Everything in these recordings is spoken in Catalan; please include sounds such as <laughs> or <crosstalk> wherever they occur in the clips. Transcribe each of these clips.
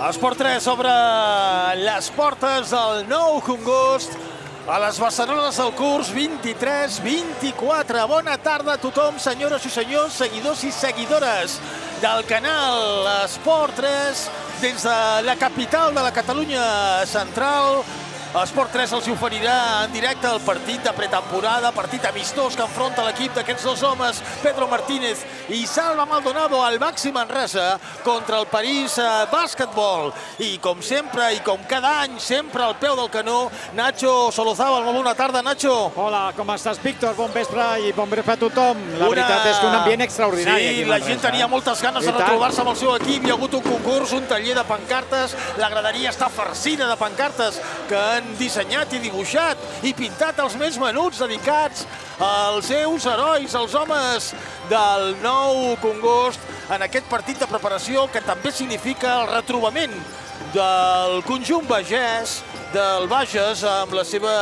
Esport 3 obre les portes del nou Congost a les Barcelones del curs 23-24. Bona tarda a tothom, senyores i senyors, seguidors i seguidores del canal Esport 3 des de la capital de la Catalunya central. Esport 3 els oferirà en directe el partit de pretemporada, partit amistós que enfronta l'equip d'aquests dos homes, Pedro Martínez i Salva Maldonado, al Baxi Manresa, contra el París eh, Bàsquetbol. I com sempre, i com cada any, sempre al peu del canó, Nacho Solozábal. Molt bona tarda, Nacho. Hola, com estàs, Víctor? Bon vespre i bon vespre a tothom. La Una... veritat és que un ambient extraordinari sí, la gent tenia moltes ganes de retrobar-se amb el seu equip. Hi ha hagut un concurs, un taller de pancartes. La graderia està farcida de pancartes que han dissenyat i dibuixat i pintat els més menuts dedicats als seus herois, els homes del nou Congost en aquest partit de preparació que també significa el retrobament del conjunt bagès del Bages amb la seva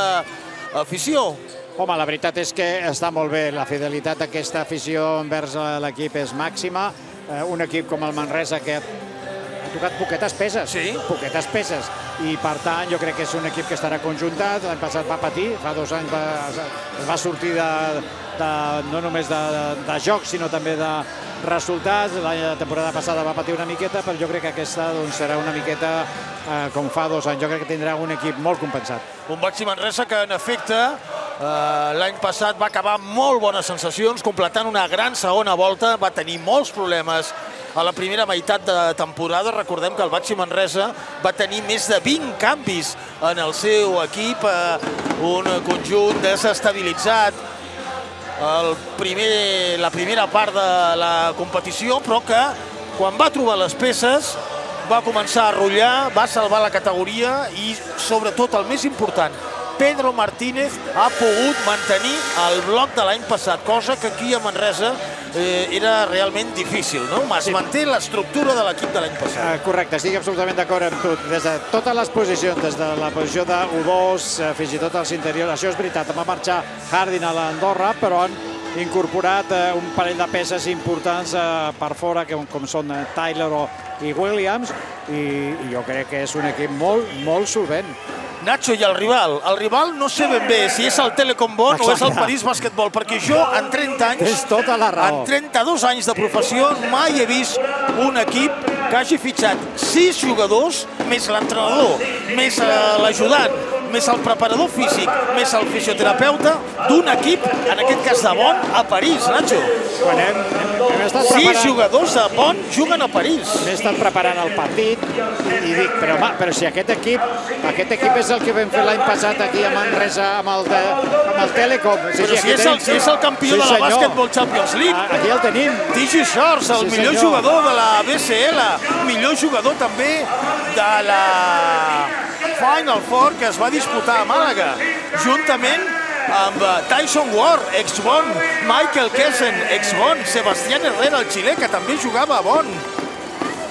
afició. Home, la veritat és que està molt bé. La fidelitat d'aquesta afició envers l'equip és màxima. Eh, un equip com el Manresa que ha tocat poquetes peces, sí? poquetes peces, i per tant jo crec que és un equip que estarà conjuntat, l'any passat va patir, fa dos anys va, va sortir de, de, no només de, de, de joc, sinó també de resultats, la temporada passada va patir una miqueta, però jo crec que aquesta doncs, serà una miqueta eh, com fa dos anys, jo crec que tindrà un equip molt compensat. Un Baxi Manresa que en efecte eh, l'any passat va acabar amb molt bones sensacions, completant una gran segona volta, va tenir molts problemes a la primera meitat de temporada. Recordem que el Baxi Manresa va tenir més de 20 canvis en el seu equip, eh, un conjunt desestabilitzat el primer, la primera part de la competició, però que quan va trobar les peces va començar a rotllar, va salvar la categoria i, sobretot, el més important, Pedro Martínez ha pogut mantenir el bloc de l'any passat, cosa que aquí a Manresa eh, era realment difícil, no? Es sí. manté l'estructura de l'equip de l'any passat. Uh, correcte, estic absolutament d'acord amb tu. Des de totes les posicions, des de la posició de U2, uh, fins i tot als interiors, això és veritat, va marxar Hardin a l'Andorra, però han incorporat uh, un parell de peces importants uh, per fora, com, com són uh, Tyler o, i Williams, i, i jo crec que és un equip molt, molt solvent. Nacho, i el rival? El rival no sé ben bé si és el Telecom Bon Exacte. o és el París Basquetbol, perquè jo en 30 anys, Tens tota la raó. en 32 anys de professió, mai he vist un equip que hagi fitxat 6 jugadors, més l'entrenador, més eh, l'ajudant, més el preparador físic, més el fisioterapeuta d'un equip, en aquest cas de Bon, a París, Nacho. Quan hem, hem estat Sis preparant... jugadors de Bon juguen a París. Hem estat preparant el partit i dic, però, home, però si aquest equip, aquest equip és el que vam fer l'any passat aquí a Manresa amb el, de, amb el Telecom. Sigui, però si és, el, si és el campió sí, de la Basketball Champions League. Ah, aquí el tenim. Tigi Shorts, el sí, millor senyor. jugador de la BCL, millor jugador també de la Final Four que es va disputar a Màlaga, juntament amb eh, Tyson Ward, ex-Bon, Michael Kessen, ex-Bon, Sebastián Herrera, el xilè, que també jugava a Bon.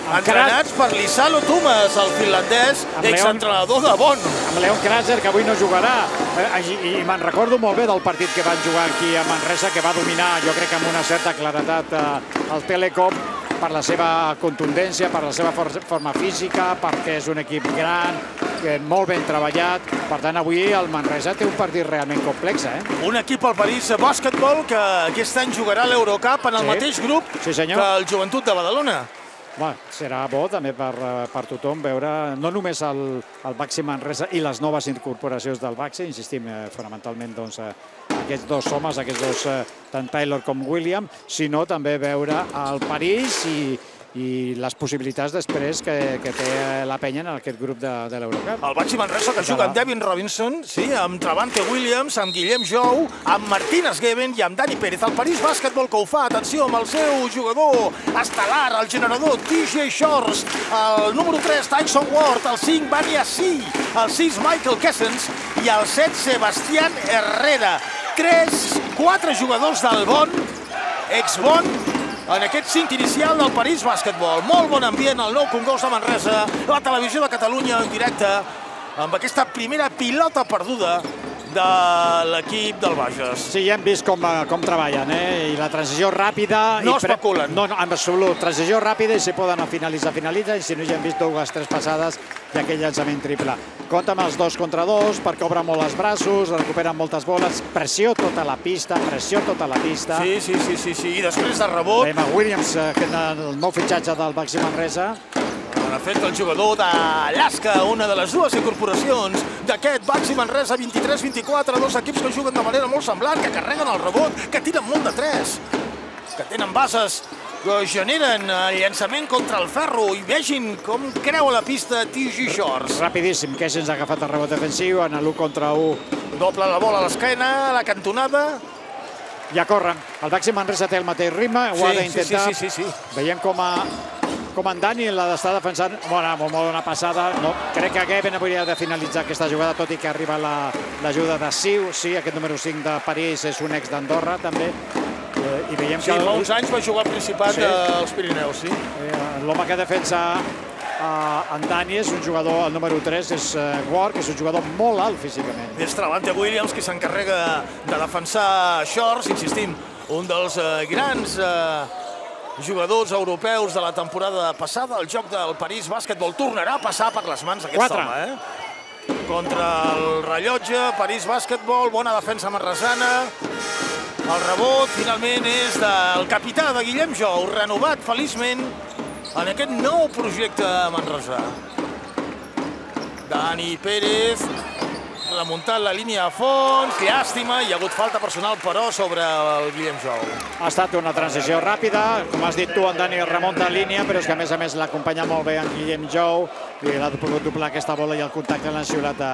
Entrenats per Lissalo Tumas, el finlandès, exentrenador de Bon. Amb Leon Kraser, que avui no jugarà. Eh, I, i me'n recordo molt bé del partit que van jugar aquí a Manresa, que va dominar, jo crec que amb una certa claretat, eh, el Telecom, per la seva contundència, per la seva forma física, perquè és un equip gran, molt ben treballat. Per tant, avui el Manresa té un partit realment complex. Eh? Un equip al París Bàsquetbol que aquest any jugarà l'Eurocup en el sí. mateix grup sí, que el Joventut de Badalona. Bueno, serà bo també per, eh, per tothom veure no només el, el Baxi Manresa i les noves incorporacions del Baxi, insistim, eh, fonamentalment doncs, eh, aquests dos homes, aquests dos, eh, tant Taylor com William, sinó també veure el París i, i les possibilitats després que, que té la penya en aquest grup de, de l'Eurocup. El Baxi Manresa que juga amb Devin Robinson, sí, amb Travante Williams, amb Guillem Jou, amb Martínez Geben i amb Dani Pérez. El París Bàsquetbol que ho fa, atenció, amb el seu jugador estel·lar, el generador TJ Shores, el número 3 Tyson Ward, el 5 Bania Si, el 6 Michael Kessens i el 7 Sebastián Herrera. 3, 4 jugadors del Bon, ex-Bon, en aquest cinc inicial del París Bàsquetbol. Molt bon ambient al nou Congost de Manresa, la televisió de Catalunya en directe, amb aquesta primera pilota perduda de l'equip del Bages. Sí, ja hem vist com, eh, com treballen, eh? I la transició ràpida... No i pre- especulen. No, no, en absolut. Transició ràpida i si poden finalitzar, finalitza. I si no, ja hem vist dues, tres passades i aquell llançament triple. Compta amb els dos contra dos perquè obren molt els braços, recuperen moltes boles, pressió tota la pista, pressió tota la pista. Sí, sí, sí, sí, sí. I després de rebot, Veiem a Williams, eh, que el nou fitxatge del Baxi Manresa. en efecte, el jugador d'Alaska, una de les dues incorporacions d'aquest Baxi Manresa 23-24, dos equips que juguen de manera molt semblant, que carreguen el rebot, que tiren molt de tres, que tenen bases que generen el llançament contra el ferro i vegin com creua la pista TG Shores. Rapidíssim, que se'ns ha agafat el rebot defensiu en l'1 contra 1. Doble la bola a l'esquena, a la cantonada. Ja corren. El Baxi Manresa té el mateix ritme, ho ha Sí, d'intentar. sí, sí, sí, sí. Veiem com a com en Dani l'ha d'estar defensant. Bona, molt bona passada. No, crec que Geben hauria de finalitzar aquesta jugada, tot i que arriba la- l'ajuda de Siu. Sí, aquest número 5 de París és un ex d'Andorra, també. Eh, I veiem Sí, que fa uns anys va jugar al Principat Sí. dels Pirineus, sí. eh, l'home que defensa eh, en Dani és un jugador, el número 3 és eh, Ward, que és un jugador molt alt físicament. És Travante Williams qui s'encarrega de defensar Shores, insistim, un dels eh, grans eh, jugadors europeus de la temporada passada. El joc del París Bàsquetbol tornarà a passar per les mans d'aquest home, eh? Contra el rellotge, París Bàsquetbol, bona defensa manresana. El rebot finalment és del capità de Guillem Jou, renovat feliçment en aquest nou projecte manresà. Dani Pérez remuntant la línia a fons, llàstima, hi ha hagut falta personal però sobre el Guillem Jou. Ha estat una transició ràpida, com has dit tu, en Dani remunta en línia, però és que a més a més l'acompanya molt bé en Guillem Jou i l'ha pogut doblar aquesta bola i el contacte l'han xiulat de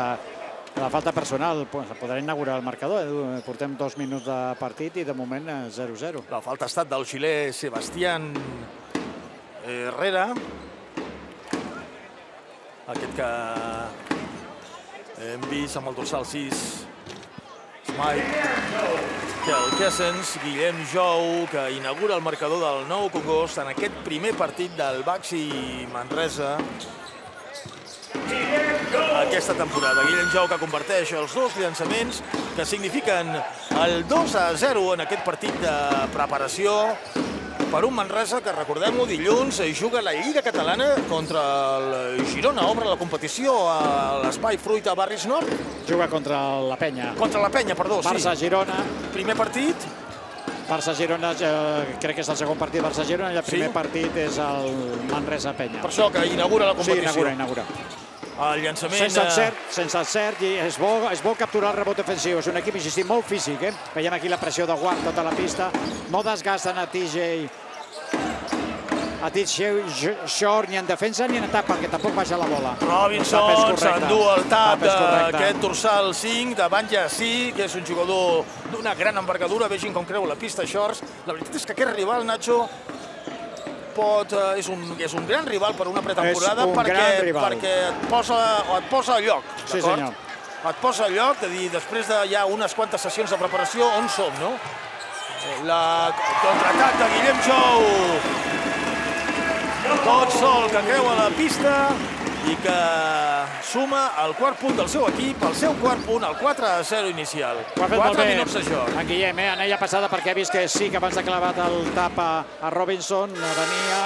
la falta personal. Pues, podrà inaugurar el marcador, eh? portem dos minuts de partit i de moment eh, 0-0. La falta ha estat del xilè Sebastián Herrera. Aquest que hem vist amb el dorsal 6. Smite. Kel Kessens, Guillem Jou, que inaugura el marcador del nou Congost en aquest primer partit del Baxi Manresa aquesta temporada. Guillem Jou que converteix els dos llançaments que signifiquen el 2 a 0 en aquest partit de preparació per un Manresa que, recordem-ho, dilluns juga la Lliga Catalana contra el Girona. Obre la competició a l'Espai Fruita Barris Nord Juga contra la Penya. contra la Penya, perdó, sí. Barça-Girona, Primer partit, Barça-Girona, eh, crec que és el segon partit Barça-Girona i el primer Sí. partit és el Manresa-Penya. per això que inaugura la Sí, competició. inaugura, inaugura. El llançament... Sense el eh, cert, sense el cert, i és bo, és bo capturar el rebot defensiu. És un equip, insistim, molt físic. Eh? Veiem aquí la pressió de Guard tota la pista. No desgasten a TJ a TJ Short ni en defensa ni en atac, perquè tampoc baixa la bola. Robinson s'endú el tap d'aquest dorsal 5 de Banja Sí, que és un jugador d'una gran envergadura, vegin com creu la pista Shorts. La veritat és que aquest rival, Nacho, pot, eh, és, un, és un gran rival per una pretemporada perquè, perquè et posa, et posa a lloc, Sí, senyor. Et posa a lloc, de dir, després de ja unes quantes sessions de preparació, on som, no? La contraatac de Guillem Jou. Tot sol que creua la pista i que suma el quart punt del seu equip, el seu quart punt, el 4 a 0 inicial. Ho ha fet molt 4 bé minuts en Guillem, eh? Anella passada perquè ha vist que sí que abans de clavat el tap a, a Robinson eh, venia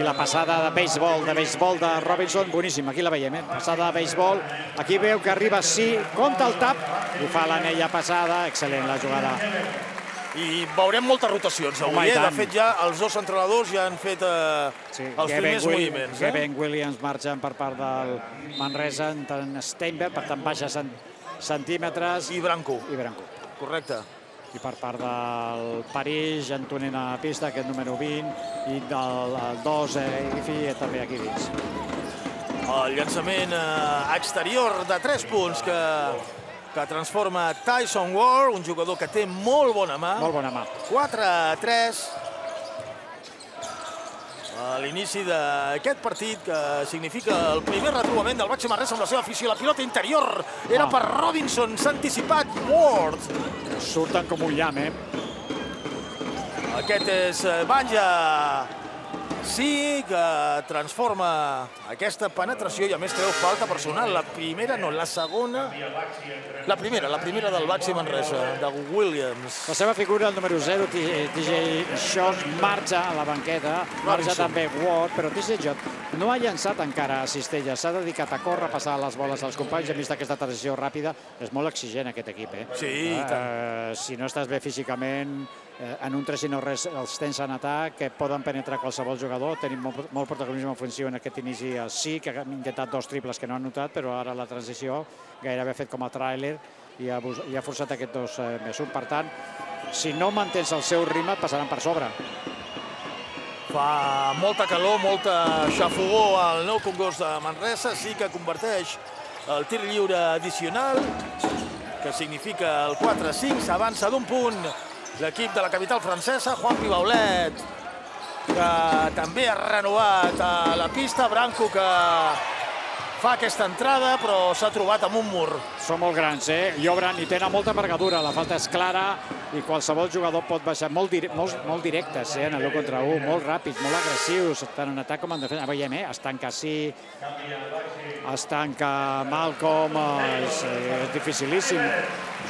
i la passada de béisbol, de béisbol de Robinson, boníssim, aquí la veiem, eh? Passada de béisbol, aquí veu que arriba sí, compta el tap i fa l'anella passada, excel·lent la jugada. I veurem moltes rotacions Home, avui. i Eh? De fet, ja els dos entrenadors ja han fet eh, Sí, els primers Will- moviments. Eh? Williams marxen per part del Manresa, en Steinberg, per tant baixa cent, centímetres I Branco, i Branco. correcte. I per part del París, Antonin a la pista, aquest número 20, i del el 2, eh, Ifi, també aquí dins. El llançament eh, exterior de 3 punts que, que transforma Tyson Ward, un jugador que té molt bona mà. Molt bona mà. 4 a 3 a l'inici d'aquest partit que significa el primer retrobament del Baxi Manresa amb la seva afició. La pilota interior era Ah. per Robinson, s'ha anticipat Ward. Surten com un llamp, eh? Aquest és eh, Banja sí que transforma aquesta penetració i a més treu falta personal. La primera, no, la segona... La primera, la primera del Baxi Manresa, de Williams. La seva figura, el número 0, TJ Short, marxa a la banqueta, marxa també Watt, però TJ Short no ha llançat encara a Cistella, s'ha dedicat a córrer, a passar les boles als companys, hem vist aquesta transició ràpida, és molt exigent aquest equip, eh? Sí, i tant. Uh, si no estàs bé físicament, eh, en un 3 i no res els tens en atac, que poden penetrar qualsevol jugador, tenim molt, molt protagonisme ofensiu en aquest inici sí, que han intentat dos triples que no han notat, però ara la transició gairebé ha fet com a tràiler i ha, i ha forçat aquests dos eh, més un. Per tant, si no mantens el seu ritme, et passaran per sobre. Fa molta calor, molta xafogó al nou Congost de Manresa, sí que converteix el tir lliure addicional, que significa el 4-5, s'avança d'un punt l'equip de la capital francesa, Juan Pibaulet, que també ha renovat a la pista, Branco que fa aquesta entrada, però s'ha trobat amb un mur. Són molt grans, eh? Llobran i tenen molta envergadura, la falta és clara i qualsevol jugador pot baixar molt, dire molt, molt directes, eh? En el contra 1, molt ràpids, molt agressius, tant en atac com en defensa. Veiem, eh? Es tanca sí, es tanca Malcolm, és, eh, és dificilíssim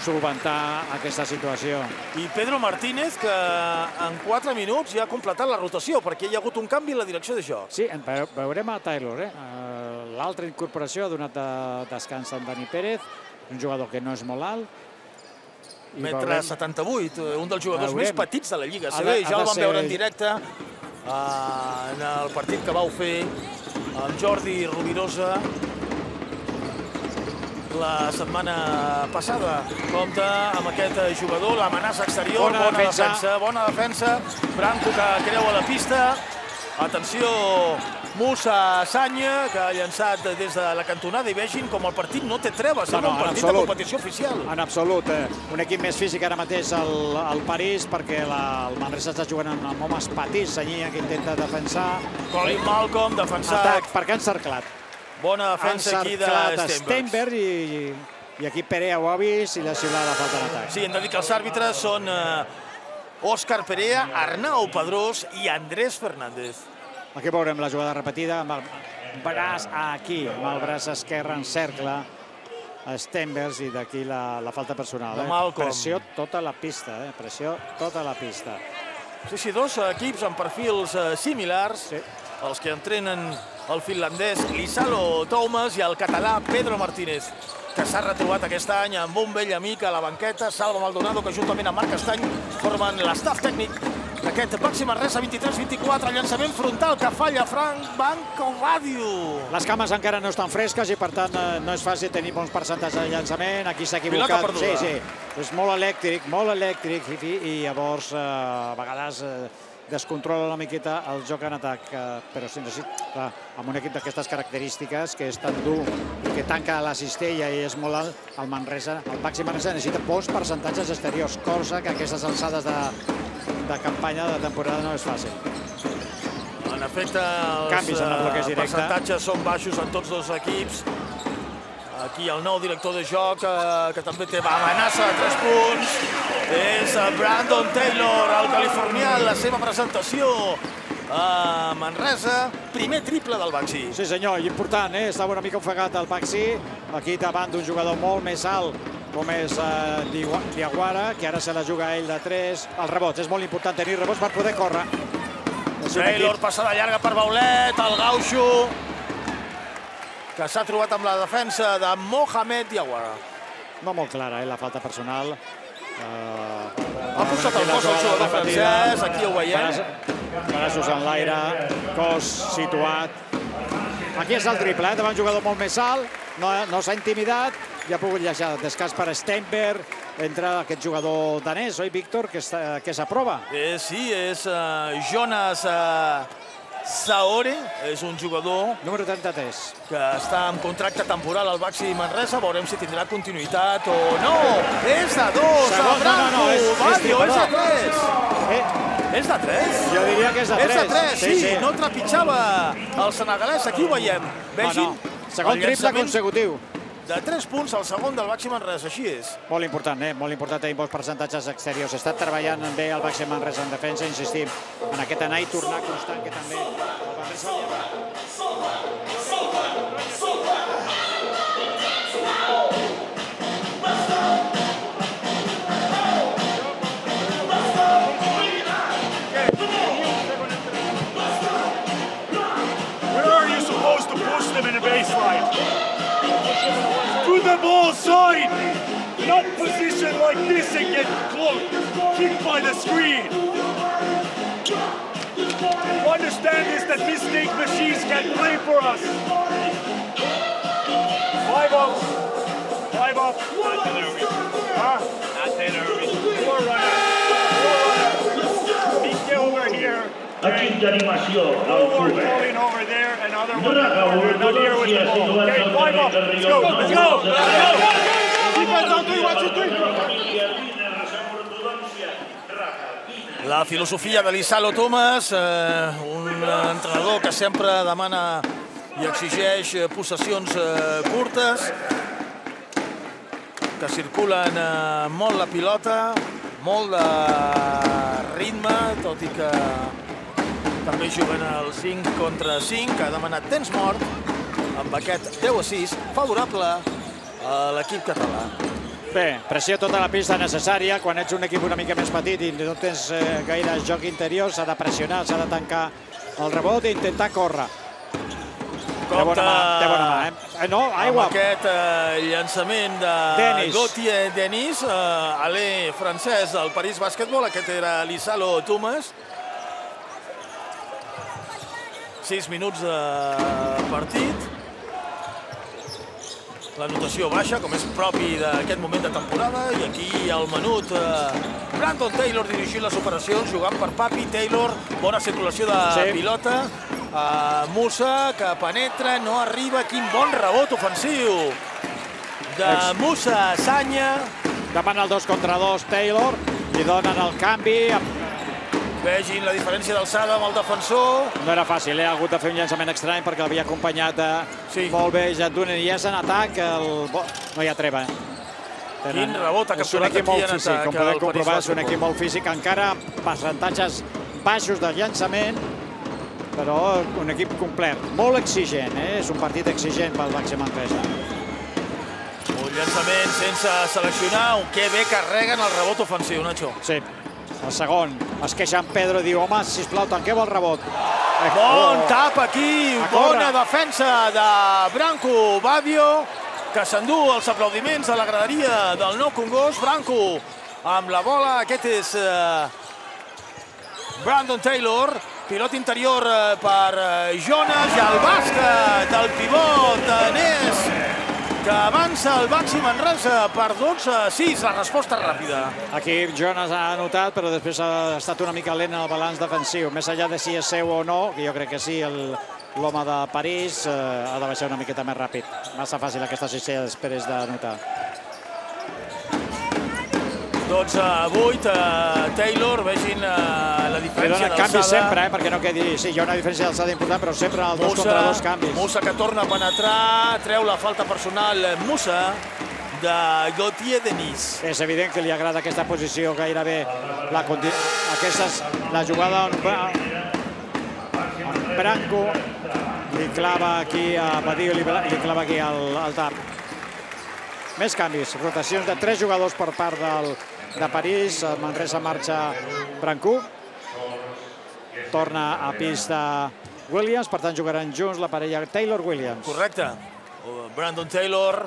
solventar aquesta situació. I Pedro Martínez, que en 4 minuts ja ha completat la rotació, perquè hi ha hagut un canvi en la direcció de joc. Sí, veurem a Taylor. Eh? L'altra incorporació ha donat de descans a Dani Pérez, un jugador que no és molt alt, metre veurem... 78, un dels jugadors veurem. més petits de la Lliga. Sí, ja el vam ser... veure en directe uh, en el partit que vau fer amb Jordi Rovirosa la setmana passada. Compte amb aquest jugador, l'amenaça exterior, bona, bona defensa. defensa, bona defensa. Branco que creu a la pista. Atenció, Musa Sanya, que ha llançat des de la cantonada i vegin com el partit no té treves, no, no, un partit absolut. de competició oficial. En absolut. Eh? Un equip més físic ara mateix al, al París, perquè la, el Manresa està jugant amb homes petits, Sanyia que intenta defensar. Colin Malcolm, defensat. Atac, perquè ha encerclat. Bona defensa aquí de. Stenberg i, i aquí Perea ho ha vist i l'ha xiulat la falta d'atac. Sí, hem de dir que els àrbitres són eh, Òscar Perea, Arnau Pedrós i Andrés Fernández. Aquí veurem la jugada repetida amb el braç aquí, amb el braç esquerre en cercle. Stenberg i d'aquí la, la falta personal. Eh? Pressió tota la pista, eh? pressió tota la pista. Sí, sí, dos equips amb perfils eh, similars. Sí els que entrenen el finlandès Lisalo Thomas i el català Pedro Martínez que s'ha retrobat aquest any amb un vell amic a la banqueta, Salva Maldonado, que juntament amb Marc Estany formen l'estaf tècnic d'aquest Baxi Manresa 23-24, llançament frontal que falla Frank Banco Radio. Les cames encara no estan fresques i per tant eh, no és fàcil tenir bons percentatges de llançament, aquí s'ha equivocat. Sí, sí, és molt elèctric, molt elèctric i, i llavors eh, a vegades eh, descontrola una miqueta el joc en atac, eh, però sí, clar, amb un equip d'aquestes característiques, que és tan dur i que tanca la cistella i és molt alt, el Manresa, el Baxi Manresa necessita bons percentatges exteriors, cosa que aquestes alçades de, de campanya de temporada no és fàcil. En efecte, els Canvis en eh, percentatges són baixos en tots dos equips. Aquí el nou director de joc, eh, que també té amenaça de 3 punts, és Brandon Taylor, el californià, en la seva presentació a Manresa. Primer triple del Baxi. Sí, senyor, i important, eh? Estava una mica ofegat el Baxi, aquí davant d'un jugador molt més alt com és eh, Diaguara, que ara se la juga ell de 3. Els rebots, és molt important tenir rebots per poder córrer. Taylor, passada llarga per Baulet, el Gauxo, que s'ha trobat amb la defensa de Mohamed Diawara. No molt clara, eh, la falta personal. Uh, ha posat el cos al jugador francès, aquí ho veiem. Braços en l'aire, cos situat. Aquí és el triple, eh, davant un jugador molt més alt, no, no s'ha intimidat, i ha pogut llejar descans per Steinberg, entra aquest jugador danès, oi, Víctor, que, que s'aprova? Eh, sí, és uh, Jonas uh, Saore és un jugador... Número 33. Que està en contracte temporal al Baxi Manresa. Veurem si tindrà continuïtat o no. És de dos, Segon, no, no, no, és, Mario, és, és de tres. Eh? És de tres? Jo diria que és de tres. És de tres, sí, sí. sí. No trepitjava el senegalès. Aquí ho veiem. Vegin. No, no. Segon triple consecutiu. de 3 punts al segon del Baxi Manresa, així és. Molt important, eh? Molt important tenir molts percentatges exteriors. Està treballant bé el Baxi Manresa en defensa, insistim, en aquest anar i tornar constant que també el Manresa side! Not position like this and get close, kicked by the screen. Understand this that mistake machines can play for us. Five up. Five up. Huh? Four runner. Four runner. Mikke over here. Equip d'animació al not no here with the si ball. no Okay, van five up, a let's go, let's go, let's go! Defense on three, one, two, three. La filosofia de l'Isalo Thomas, eh, un entrenador que sempre demana i exigeix eh, possessions eh, curtes, que circulen eh, molt la pilota, molt de ritme, tot i que també juguen el 5 contra 5, que ha demanat temps mort amb aquest 10 a 6 favorable a l'equip català. Bé, pressió tota la pista necessària. Quan ets un equip una mica més petit i no tens eh, gaire joc interior, s'ha de pressionar, s'ha de tancar el rebot i intentar córrer. Té bona mà, té bona mà, eh? eh no, aigua. Amb aquest eh, llançament de Denis. Gauthier Denis, eh, alè francès del París Bàsquetbol, aquest era l'Isalo Thomas. 6 minuts de partit. La notació baixa, com és propi d'aquest moment de temporada, i aquí el menut eh, Brandon Taylor dirigint les operacions, jugant per Papi Taylor, bona circulació de Sí. pilota, eh, Musa, que penetra, no arriba, quin bon rebot ofensiu de Musa Sanya, Demana el dos contra dos Taylor, li donen el canvi. Vegin la diferència d'alçada amb el defensor, No era fàcil, eh? ha hagut de fer un llançament estrany perquè l'havia acompanyat de... Sí. molt bé Jaddunen i és en atac. El... No hi ha treva. eh? Quin rebot ha capturat aquí molt en físic, atac, com París comprovar, és un equip molt físic, encara percentatges baixos de llançament, però un equip complet, molt exigent, eh? és un partit exigent pel Baxi Manresa. un llançament sense seleccionar, un que bé carreguen el rebot ofensiu, Nacho. Sí, el segon, es queixa en Pedro i diu, home, sisplau, tanqueu el rebot. Bon oh. tap aquí, bona defensa de Branco Badio, que s'endú els aplaudiments a la graderia del Nou Congost. Branco amb la bola, aquest és eh, Brandon Taylor, pilot interior eh, per eh, Jonas i el bàsquet del pivot danès que avança el Baxi Manresa per 12 a 6, la resposta ràpida. Aquí Jonas ha anotat, però després ha estat una mica lent en el balanç defensiu. Més enllà de si és seu o no, que jo crec que sí, l'home de París eh, ha de baixar una miqueta més ràpid. Massa fàcil aquesta cistella després d'anotar. 12 a 8, eh, Taylor, vegin eh, la diferència canvis d'alçada. sempre, eh, perquè no quedi... Sí, hi ha una diferència d'alçada important, però sempre el dos contra dos canvis. Musa que torna a penetrar, treu la falta personal Musa de Gauthier Denis. És evident que li agrada aquesta posició gairebé la, aquesta és la jugada on, on Branco li clava aquí a Badio i li, li clava aquí al, al tap. Més canvis, rotacions de tres jugadors per part del, de París. El Manresa marxa Branco. Torna a pista Williams, per tant jugaran junts la parella Taylor-Williams. Correcte. Brandon Taylor,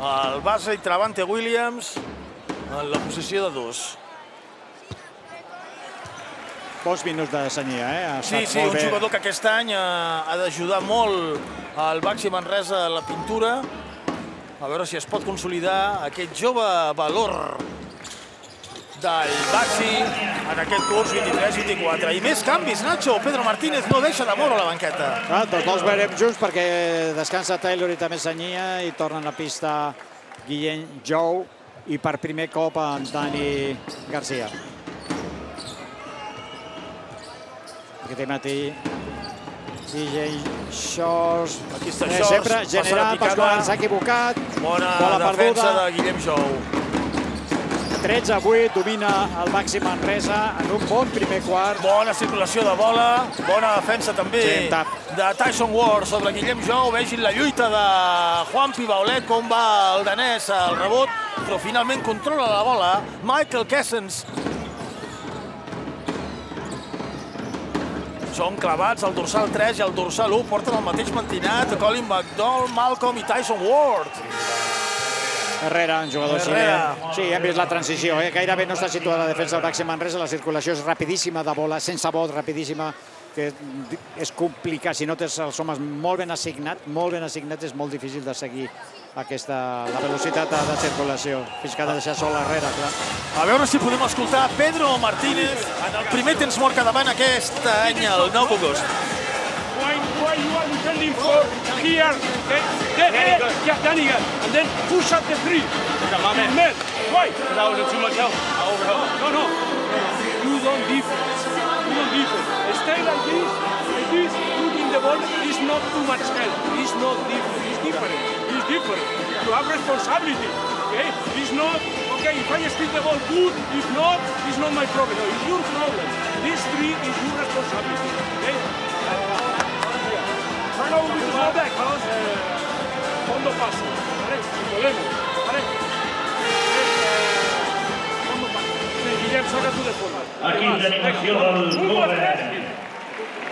el base i Travante Williams en la posició de dos. Bons minuts de senyia, eh? Ha Sí, sí, un bé. jugador que aquest any eh, ha d'ajudar molt al Baxi Manresa a la pintura. A veure si es pot consolidar aquest jove valor del Baxi en aquest curs 23-24. I més canvis, Nacho. Pedro Martínez no deixa de moure la banqueta. Ah, tots dos veurem junts perquè descansa Taylor i també Senyia i tornen a pista Guillem Jou i per primer cop en Dani Garcia. Aquest matí DJ Shores. Aquí està eh, Shores, Sempre picada. Pasqual s'ha equivocat. Bona Bola defensa perduda. de Guillem Jou. 13 a 8, domina el màxim Manresa en un bon primer quart. Bona circulació de bola, bona defensa també Sí, de Tyson Ward sobre Guillem Jou. Vegin la lluita de Juan Pibaulet, com va el danès al rebot, però finalment controla la bola Michael Kessens. Són clavats el dorsal 3 i el dorsal 1, porten el mateix pentinat, Colin McDowell, Malcolm i Tyson Ward. Herrera, un jugador Herrera. xilè. Sí, hem vist la transició. Eh? Gairebé no està situada la defensa del màxim Manresa. La circulació és rapidíssima de bola, sense vot, rapidíssima que és complicat. Si no tens els homes molt ben assignat, molt ben assignats, és molt difícil de seguir aquesta, la velocitat de, de circulació. Fins que ha de deixar sol Herrera, clar. A veure si podem escoltar Pedro Martínez en el primer temps mort que davant aquest any, el 9 d'agost. Why, why you are defending for here? Okay? Then, eh, yeah, Daniel, and then push up the three. my man. Man, why? That was too much help. I overhelped. No, no. You don't defense. You don't defense. Stay like this, like this, putting the ball is not too much help. It's not different. It's different. It's different. You have responsibility. Okay? It's not, okay, if I steal the ball, good. If not, it's not my problem. No, it's your problem. This three is your responsibility. Okay? Turn over with the ball back, Carlos. Fondo paso. ¿Vale? Sin problema. ¿Vale? Fondo paso. Sí, Guillem, saca tu de fondo. Aquí d'animació del govern.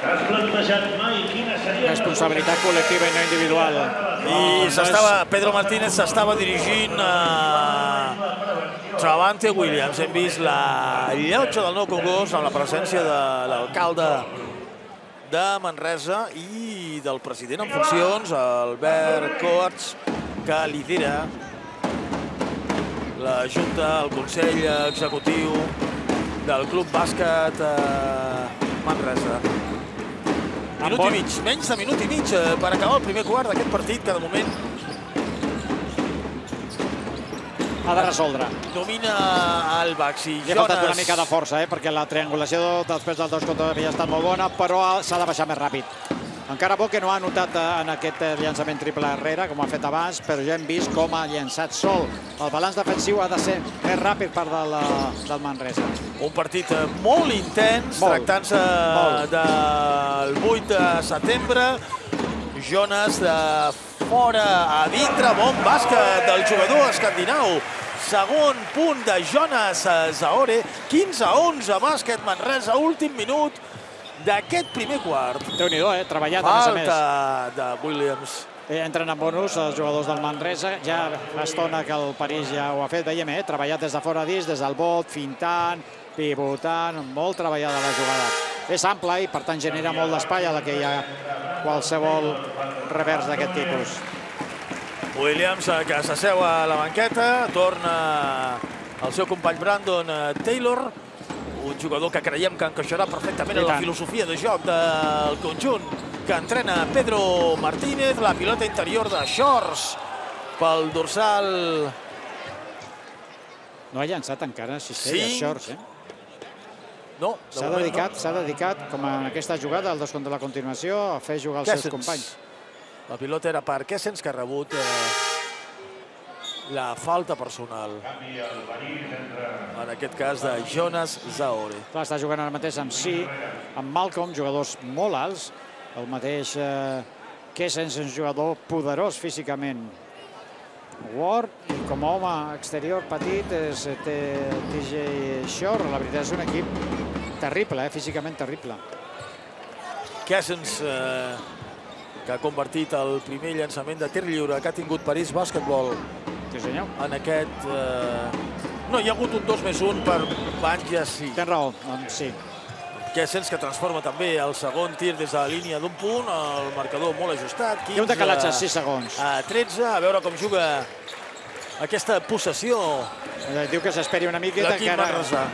T'has plantejat mai quina seria... Responsabilitat col·lectiva i no individual. I s'estava, Pedro Martínez s'estava dirigint a Travante Williams. Hem vist la llotja del nou Congost amb la presència de l'alcalde de Manresa i del president en funcions, Albert Coats, que lidera la Junta, el Consell Executiu del Club Bàsquet eh, Manresa. Minut i mig, menys de minut i mig eh, per acabar el primer quart d'aquest partit que de moment Ha de resoldre. domina el Baxi. Li ha faltat una mica de força, eh? perquè la triangulació després del dos contra havia estat molt bona, però s'ha de baixar més ràpid. Encara bo que no ha anotat eh, en aquest eh, llançament triple Herrera, com ha fet abans, però ja hem vist com ha llançat sol. El balanç defensiu ha de ser més ràpid per de la, del Manresa. Un partit eh, molt intens, tractant-se del 8 de setembre. Jonas de fora a dintre, bon bàsquet del jugador escandinau. Segon punt de Jonas Zaore, 15 a 11, bàsquet Manresa, últim minut d'aquest primer quart. Déu-n'hi-do, eh? Treballat, a més a més. Falta de Williams. Eh, entren en bonus els jugadors del Manresa. Ja estona que el París ja ho ha fet. Veiem, eh? Treballat des de fora dins, des del bot, fintant, pivotant, molt treballada la jugada. És ampla i, per tant, genera molt d'espai a la que hi ha qualsevol revers d'aquest tipus. Williams, que s'asseu a la banqueta, torna el seu company Brandon eh, Taylor, un jugador que creiem que encaixarà perfectament en la filosofia de joc del conjunt que entrena Pedro Martínez, la pilota interior de Shores pel dorsal No ha llançat encara Cistella, Cinc. Shorts, eh? No, de S'ha dedicat, s'ha dedicat, com en aquesta jugada, el dos contra la continuació, a fer jugar els seus companys. La pilota era per Kessens, que ha rebut eh, la falta personal. En aquest cas de Jonas Zaore. Clar, està jugant ara mateix amb Si, amb Malcolm, jugadors molt alts. El mateix eh, Kessens, un jugador poderós físicament. Ward, i com a home exterior petit, és té TJ Shore. La veritat és un equip terrible, eh? físicament terrible. Kessens, eh, que ha convertit el primer llançament de tir lliure que ha tingut París Bàsquetbol Sí, senyor. en aquest... Eh... No, hi ha hagut un 2 més 1 per Banjasi. Tens raó, doncs sí. Kessens, que transforma també el segon tir des de la línia d'un punt, el marcador molt ajustat. 15 Hi ha un decalatge de 6 segons. A 13, a veure com juga aquesta possessió. Eh, Diu que s'esperi una miqueta, que ara,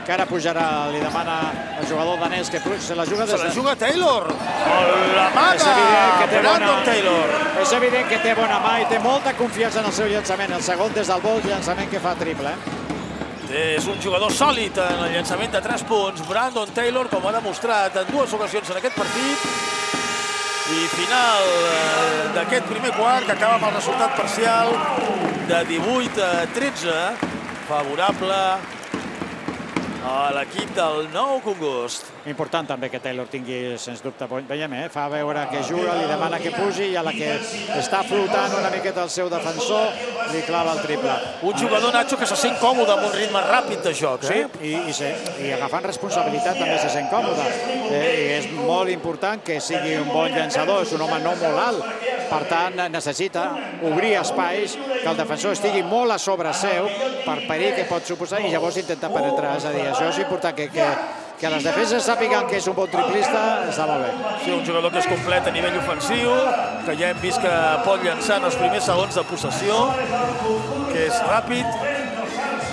que ara pujarà, li demana al jugador danès que se la juga Se des la de... juga Taylor. La És evident que té maga Brandon bona- Taylor. És evident que té bona mà i té molta confiança en el seu llançament. El segon des del vol, llançament que fa triple. Eh? És un jugador sòlid en el llançament de 3 punts. Brandon Taylor, com ha demostrat en dues ocasions en aquest partit. I final eh, d'aquest primer quart, que acaba amb el resultat parcial de 18 a 13, favorable a l'equip del nou Congost. Important també que Taylor tingui, sens dubte, veiem, eh? fa veure que juga, li demana que pugi i a la que està flotant una miqueta el seu defensor, li clava el triple. Un jugador, Nacho, que se sent còmode amb un ritme ràpid de joc. Sí, Eh? i, i, se, i agafant responsabilitat també se sent còmode. Eh, I és molt important que sigui un bon llançador, és un home no molt alt, per tant necessita obrir espais, que el defensor estigui molt a sobre seu per perill que pot suposar i llavors intentar penetrar. És a dir, això és important, que, que, que les defenses sàpiguen que és un bon triplista, està molt bé. Sí, un jugador que és complet a nivell ofensiu, que ja hem vist que pot llançar en els primers segons de possessió, que és ràpid,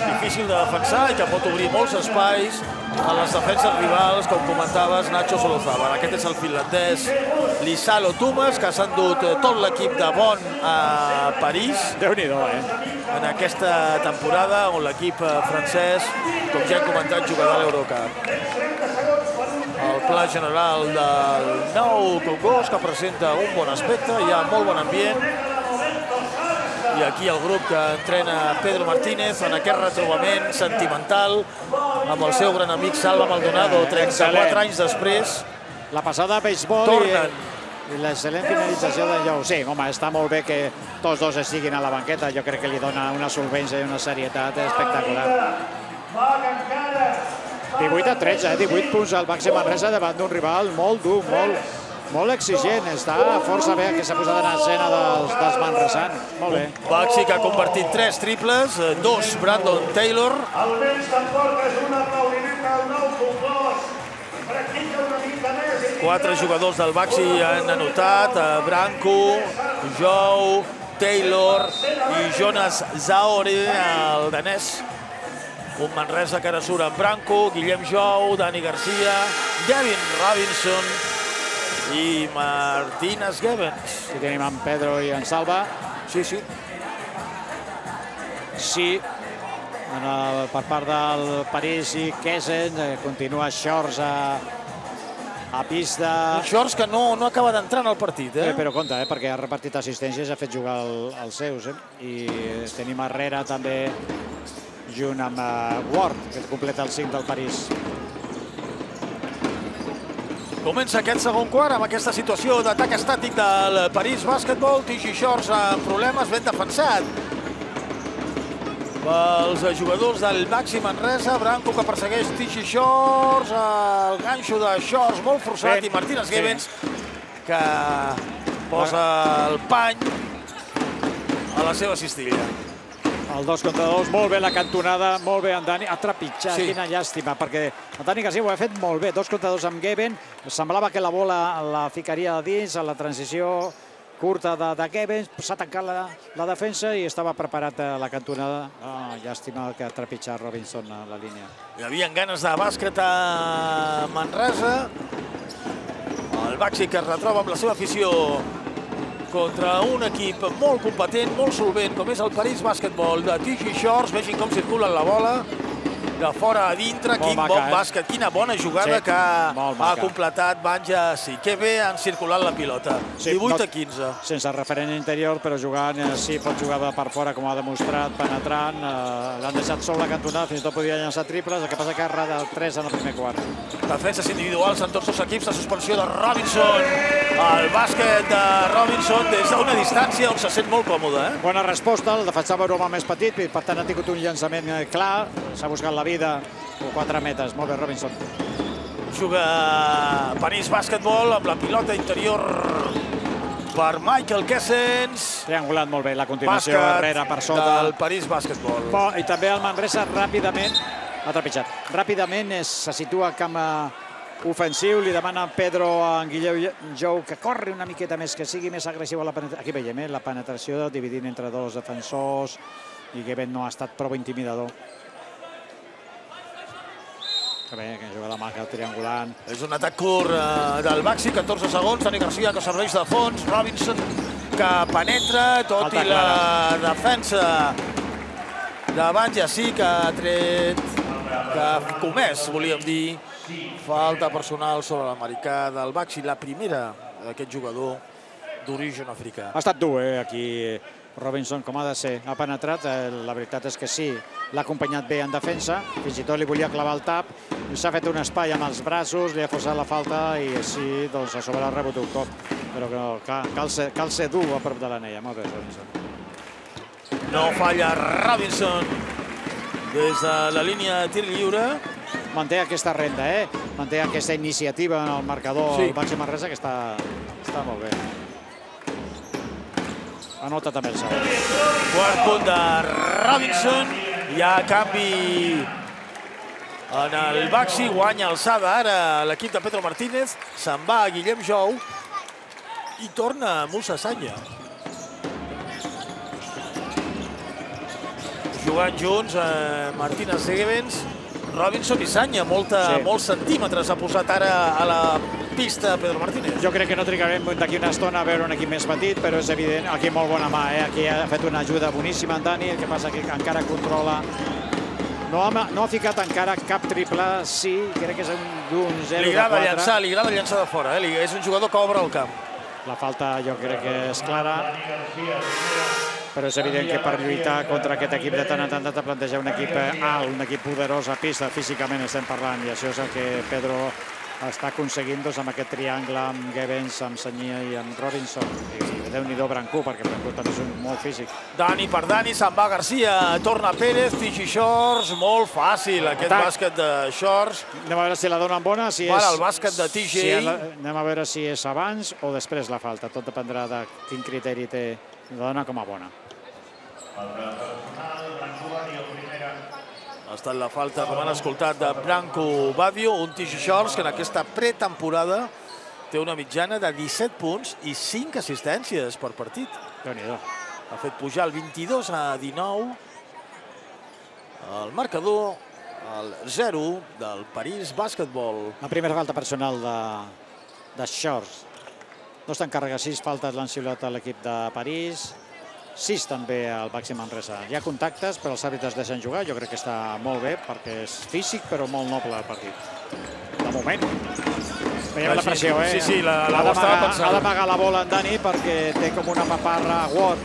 difícil de defensar i que pot obrir molts espais a les defenses rivals, com comentaves, Nacho Solozábal. Aquest és el finlandès Lisalo Tumas, que s'ha endut eh, tot l'equip de Bon a París Déu-n'hi-do, eh? en aquesta temporada, on l'equip eh, francès, com ja hem comentat, jugarà a l'Eurocup. El pla general del nou Congost, que presenta un bon aspecte, hi ha molt bon ambient, i aquí el grup que entrena Pedro Martínez en aquest retrobament sentimental amb el seu gran amic Salva Maldonado, 34 Excel·lent. anys després. La passada a béisbol i, Tornen. i l'excel·lent finalització de Jou. Sí, home, està molt bé que tots dos estiguin a la banqueta. Jo crec que li dona una solvència i una serietat espectacular. 18 a 13, eh? 18 punts al Baxi Manresa davant d'un rival molt dur, molt, molt exigent. Està força bé que s'ha posat en escena dels, dels manresans. Molt bé. Baxi que ha convertit tres triples, eh, dos Brandon Taylor, El vent s'emporta, és un aplaudiment al nou Congost. Practica una mica més. i Quatre jugadors del Baxi han anotat, eh, Branco, Jou, Taylor i Jonas Zaore, el danès. Un Manresa que ara surt amb Branco, Guillem Jou, Dani Garcia, Devin Robinson i Martínez Gevens. Aquí tenim en Pedro i en Salva. Sí, sí. Sí, en el, per part del París i Kesen, eh, continua Shorts a, a pista. Shorts que no, no acaba d'entrar en el partit, Eh, eh? però compte, eh, perquè ha repartit assistències, ha fet jugar el, els seus. Eh? I tenim Herrera també junt amb uh, Ward, que completa el 5 del París. Comença aquest segon quart amb aquesta situació d'atac estàtic del París Bàsquetbol. Tigi Shorts amb problemes, ben defensat. Pels jugadors del Baxi Manresa, Branco que persegueix Tigi Shorts, el ganxo de Shorts molt forçat Ben, i Martínez sí. Gevens que posa el pany a la seva cistilla. El 2 contra 2, molt bé la cantonada, molt bé en Dani, ha trepitjat, Sí. quina llàstima, perquè en Dani Garcia ho ha fet molt bé, 2 contra 2 amb Geben, semblava que la bola la ficaria a dins, a la transició curta de, de Geben, s'ha tancat la, la defensa i estava preparat a la cantonada. Oh, llàstima que ha trepitjat Robinson a la línia. Hi havia ganes de bàsquet a Manresa. El Baxi que es retroba amb la seva afició contra un equip molt competent, molt solvent, com és el París Bàsquetbol de Tigi Shorts. Vegin com circula la bola de fora a dintre. Molt Quin maca, bon eh? bàsquet, quina bona jugada Sí, que ha, completat Banja. Sí, que bé han circulat la pilota. 18 a 15. Sense referent interior, però jugant, eh, sí, pot jugar de per fora, com ha demostrat, penetrant. Eh, L'han deixat sol la cantonada, fins i tot podia llançar triples, el que passa que ha radat 3 en el primer quart. Defenses individuals en tots els equips, la suspensió de Robinson. El bàsquet de Robinson des d'una distància on se sent molt còmode. Eh? Bona resposta, el defensava un home més petit i per tant ha tingut un llançament eh, clar, s'ha buscat la vida, o 4 metres, molt bé Robinson. Juga París Bàsquetbol amb la pilota interior per Michael Kessens. Triangulat molt bé la continuació, Bàsquet Herrera per sota. del París Bàsquetbol. Bo, I també el Manresa ràpidament, ha trepitjat, ràpidament es, se situa a camp eh, ofensiu, li demana Pedro a en Guilleu Jou que corri una miqueta més, que sigui més agressiu a la penetració. Aquí veiem eh, la penetració dividint entre dos defensors i que ben no ha estat prou intimidador. Que bé, que juga la maca triangulant. És un atac curt eh, del Baxi, 14 segons. Dani Garcia que serveix de fons. Robinson que penetra, tot Falta i la defensa de Banja sí que ha tret, que ha comès, volíem dir, falta personal sobre l'americà del Baxi. La primera aquest jugador d'origen africà. Ha estat dur, eh, aquí Robinson, com ha de ser. Ha penetrat, eh, la veritat és que sí, l'ha acompanyat bé en defensa, fins i tot li volia clavar el tap, s'ha fet un espai amb els braços, li ha forçat la falta i així doncs, a sobre ha rebut un cop. Però no, cal, cal, ser, cal ser dur a prop de l'anella. Molt bé, Robinson. No falla Robinson des de la línia de tir lliure. Manté aquesta renda, eh? Manté aquesta iniciativa en el marcador sí. el Baxi Manresa, que està, està molt bé. Anota també el segon. Quart punt de Robinson. Hi ha canvi en el Baxi. Guanya alçada ara l'equip de Pedro Martínez. Se'n va Guillem Jou i torna Musa Sanya. Jugant junts, eh, Martínez Segevens, Robinson i Sanya. Molta, Sí. Molts centímetres ha posat ara a la pista Pedro Martínez. Jo crec que no trigarem d'aquí una estona a veure un equip més petit, però és evident, aquí molt bona mà, eh? aquí ha fet una ajuda boníssima en Dani, el que passa que encara controla no ha, no ha ficat encara cap triple, sí, crec que és un d'un 0 Li de agrada 4. llançar, li agrada llançar de fora. Eh? És un jugador que obre el camp. La falta jo crec que és clara, però és evident que per lluitar contra aquest equip de tant en tant de plantejar un equip eh, alt, un equip poderós a pista, físicament estem parlant, i això és el que Pedro està aconseguint doncs, amb aquest triangle amb Gevens, amb Senyia i amb Robinson. I Déu-n'hi-do Brancú, perquè Brancú també és un molt físic. Dani per Dani, se'n va Garcia, torna Pérez, Tigi Shorts, molt fàcil aquest Atac. bàsquet de Shorts. Anem a veure si la donen bona, si és... Para el bàsquet de TJ. Si és la- anem a veure si és abans o després la falta. Tot dependrà de quin criteri té. La dona com a bona. Ha estat la falta, com han escoltat, de Branco Badio, un Tigi Shorts que en aquesta pretemporada té una mitjana de 17 punts i 5 assistències per partit. déu nhi Ha fet pujar el 22 a 19 el marcador, el 0 del París Bàsquetbol. La primera falta personal de, de Shorts. No està en càrrega, sis faltes l'han xiulat a l'equip de París, sis també al Baxi Manresa. Hi ha contactes, però els àrbitres deixen jugar. Jo crec que està molt bé, perquè és físic, però molt noble el partit. De moment. Veiem la pressió, eh? sí, sí, la- la Ha estava d'amagar- pensant. Ha d'amagar la bola en Dani perquè té com una paparra a Ward.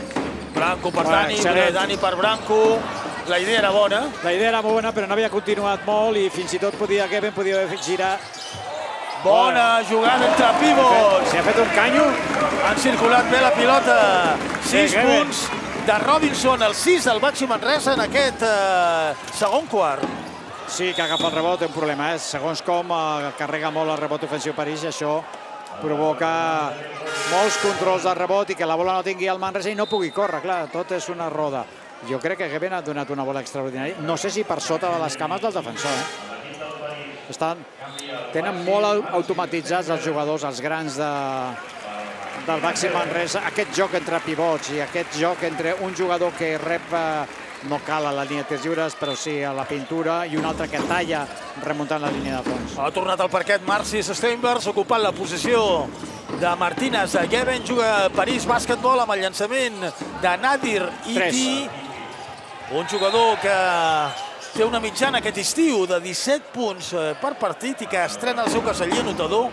Branco per Dani, excel·lent. Dani per Branco. La idea era bona. La idea era bona, però no havia continuat molt i fins i tot podia, Kevin podia haver girat. Bona jugada entre pivots. S'hi ha fet un canyo. Han circulat bé la pilota. 6 Sí, Kevin. punts de Robinson, el 6 del Baxi Manresa en aquest eh, segon quart. Sí, que agafa el rebot, té un problema. Eh? Segons com eh, carrega molt el rebot ofensiu París i això provoca molts controls de rebot i que la bola no tingui el Manresa i no pugui córrer. Clar, tot és una roda. Jo crec que Kevin ha donat una bola extraordinària. No sé si per sota de les cames del defensor. Eh? Estan, tenen molt au- automatitzats els jugadors, els grans de, del Baxi Manresa, aquest joc entre pivots i aquest joc entre un jugador que rep eh, no cal a la línia de tirs lliures, però sí a la pintura, i un altre que talla remuntant la línia de fons. Ha tornat al parquet Marcis Steinbergs, ocupant la posició de Martínez. Geven juga París Bàsquetbol amb el llançament de Nadir Iti. Un jugador que té una mitjana aquest estiu de 17 punts eh, per partit i que estrena el seu caseller anotador.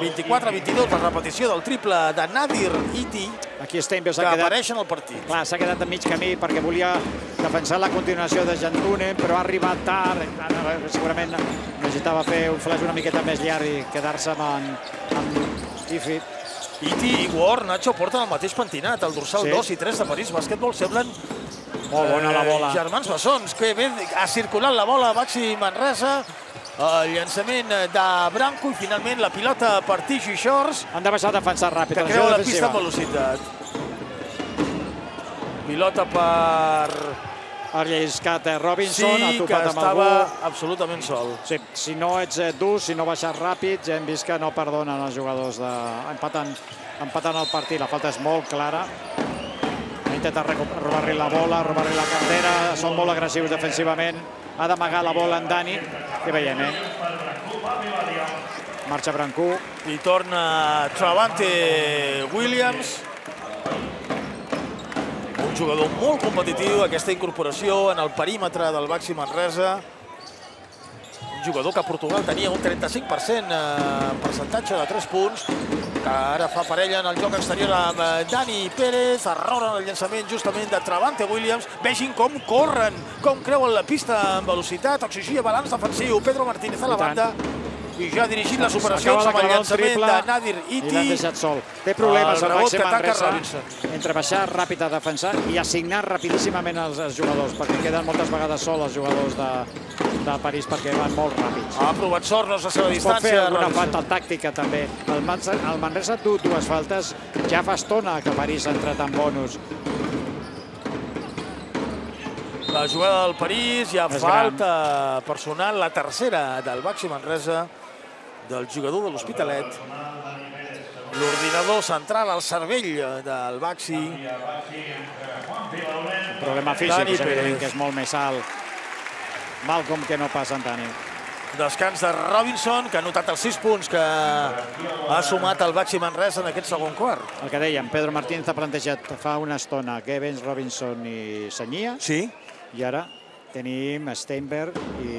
24-22, la repetició del triple de Nadir Iti, Aquí Steinberg que quedat, apareix en el partit. clar, s'ha quedat a mig camí perquè volia defensar la continuació de Jantunen, però ha arribat tard. Segurament necessitava fer un flash una miqueta més llarg i quedar-se amb, amb Tifi. Iti i Ward, Nacho, porten el mateix pentinat. El dorsal Sí. 2 i 3 de París Bàsquetbol semblen Molt bona la bola. Eh, germans bessons, que bé ha circulat la bola a Baxi Manresa. El llançament de Branco i finalment la pilota per Tigi Shores, Han de baixar a defensar ràpid. que creu la pista amb velocitat. Pilota per Ha relliscat eh, Robinson, ha sí, que topat amb estava algú. absolutament sol. Sí, si no ets eh, dur, si no baixes ràpid, ja hem vist que no perdonen els jugadors de... empatant, empatant el partit. La falta és molt clara. Ha intentat recu- robar-li la bola, robar-li la cartera, són molt agressius defensivament. Ha d'amagar la bola en Dani. Què veiem, eh? Marxa Brancú. I torna Travante Williams. Un jugador molt competitiu, aquesta incorporació en el perímetre del Baxi Manresa. Jugador que Portugal tenia un 35% en percentatge de 3 punts que ara fa parella en el joc exterior amb eh, Dani Pérez, error en el llançament justament de Travante Williams. Vegin com corren, com creuen la pista amb velocitat, exigia balanç defensiu. Pedro Martínez a la banda i ja ha dirigit les operacions amb el llançament triple de Nadir I l'han Iti. deixat sol. Té problemes El rebot que ataca Manresa Robinson. entre baixar ràpid a defensar i assignar rapidíssimament els, els jugadors, perquè queden moltes vegades sol els jugadors de, de París perquè van molt ràpids. Ha provat sort, no és la seva Pot fer distància. alguna Robinson. falta tàctica també. El, Mansa, el Manresa dut dues faltes, ja fa estona que París ha entrat en bonus. La jugada del París, hi ha És falta personal, la tercera del Baxi Manresa, del jugador de l'Hospitalet. L'ordinador central al cervell del Baxi. Problema físic, Dani és evident Pérez. que és molt més alt. Malcolm que no passa en Dani. Descans de Robinson, que ha notat els 6 punts que ha sumat el Baxi Manresa en aquest segon quart. El que dèiem, Pedro Martínez ha plantejat fa una estona Gevens, Robinson i Senyia, Sí. i ara tenim Steinberg i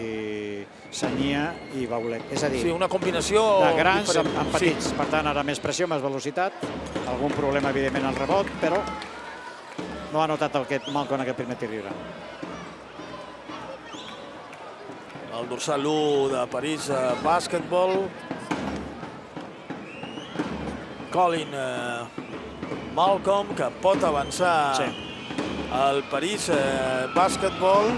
Senyia i Baulet. És a dir, Sí, una combinació de grans diferent. amb, petits. Per tant, ara més pressió, més velocitat, algun problema, evidentment, al rebot, però no ha notat el que Malcolm en aquest primer tir lliure. Sí. El dorsal 1 de París eh, Bàsquetbol. Colin eh, Malcolm, que pot avançar Sí. el París eh, Bàsquetbol